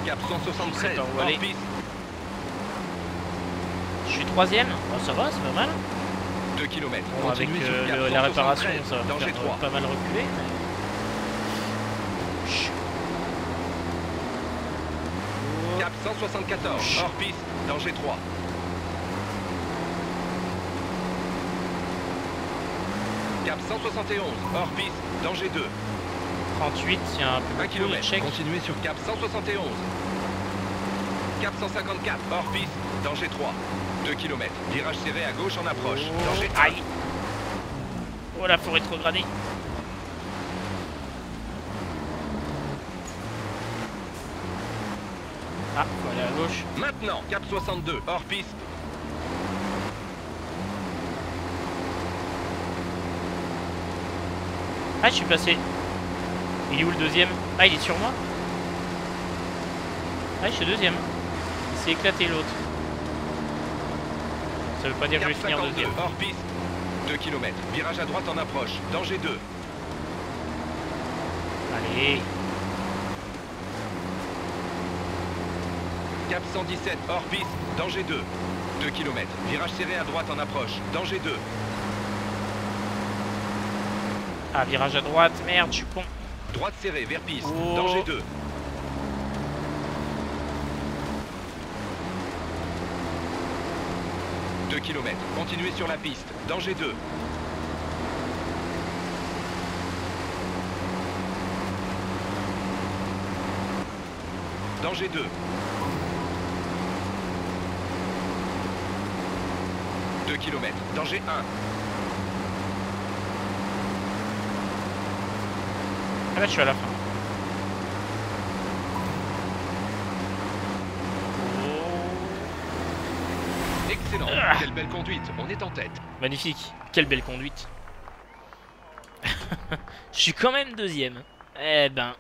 Cap 173, par où aller. hors piste. Je suis troisième. Oh, ça va, c'est pas mal. 2 km, Bon, avec euh, le- la réparation, 173, ça va faire 3. euh, pas mal reculer. mais- Cap 174, hors piste, danger 3. Cap 171, hors piste, danger 2. 38, il y a un peu 1 beaucoup, km, check. continuez sur cap 171. Cap 154, hors piste, danger 3. 2 km, virage serré à gauche en approche, danger 1. Aïe Oh la forêt Ah, faut aller à gauche. Maintenant, cap 62, hors piste, Ah, je suis passé. Il est où le deuxième? Ah, il est sur moi Ah, je suis deuxième. Il s'est éclaté l'autre. Ça veut pas dire que je vais finir 52, deuxième. hors piste. 2 km, virage à droite en approche, danger 2. Allez Cap 117, hors piste, danger 2. 2 km, virage serré à droite en approche, danger 2. Ah, virage à droite, merde, je suis con. Droite serrée vers piste, Oh. danger 2. Deux kilomètres, continuez sur la piste, danger 2. Danger 2. Km, danger 1. Ah là, je suis à la fin. Excellent, Ah. quelle belle conduite, on est en tête. Magnifique. Quelle belle conduite. Je suis quand même deuxième. Eh ben.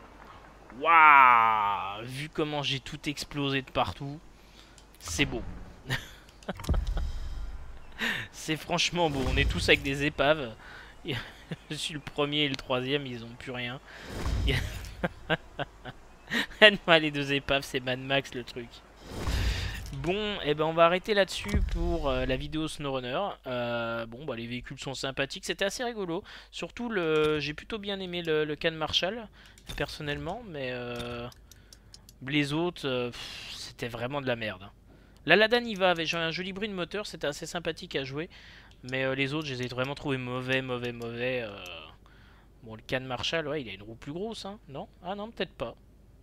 Waouh Vu comment j'ai tout explosé de partout, c'est beau. c'est franchement beau. On est tous avec des épaves. Je suis le premier et le troisième, ils ont plus rien. Les deux épaves, c'est Mad Max le truc. Bon, et ben on va arrêter là-dessus pour euh, la vidéo SnowRunner. Euh, bon, bah les véhicules sont sympathiques, c'était assez rigolo. Surtout, j'ai plutôt bien aimé le, Can Marshall, personnellement, mais euh, les autres, c'était vraiment de la merde. La Lada Niva avait un joli bruit de moteur, c'était assez sympathique à jouer, mais euh, les autres, je les ai vraiment trouvés mauvais, mauvais, mauvais. euh. Bon, le Can Marshall, ouais, il a une roue plus grosse, hein Non? Ah non, peut-être pas.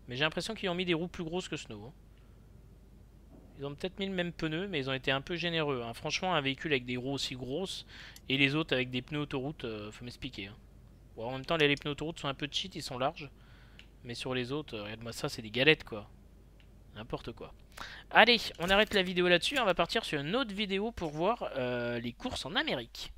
Mais j'ai l'impression qu'ils ont mis des roues plus grosses que Snow. hein. Ils ont peut-être mis le même pneu, mais ils ont été un peu généreux. hein. Franchement, un véhicule avec des roues aussi grosses et les autres avec des pneus autoroute, euh, faut m'expliquer. hein. En même temps, les, pneus autoroute sont un peu cheat, ils sont larges. Mais sur les autres, regarde-moi ça, c'est des galettes quoi. N'importe quoi. Allez, on arrête la vidéo là-dessus. On va partir sur une autre vidéo pour voir euh, les courses en Amérique.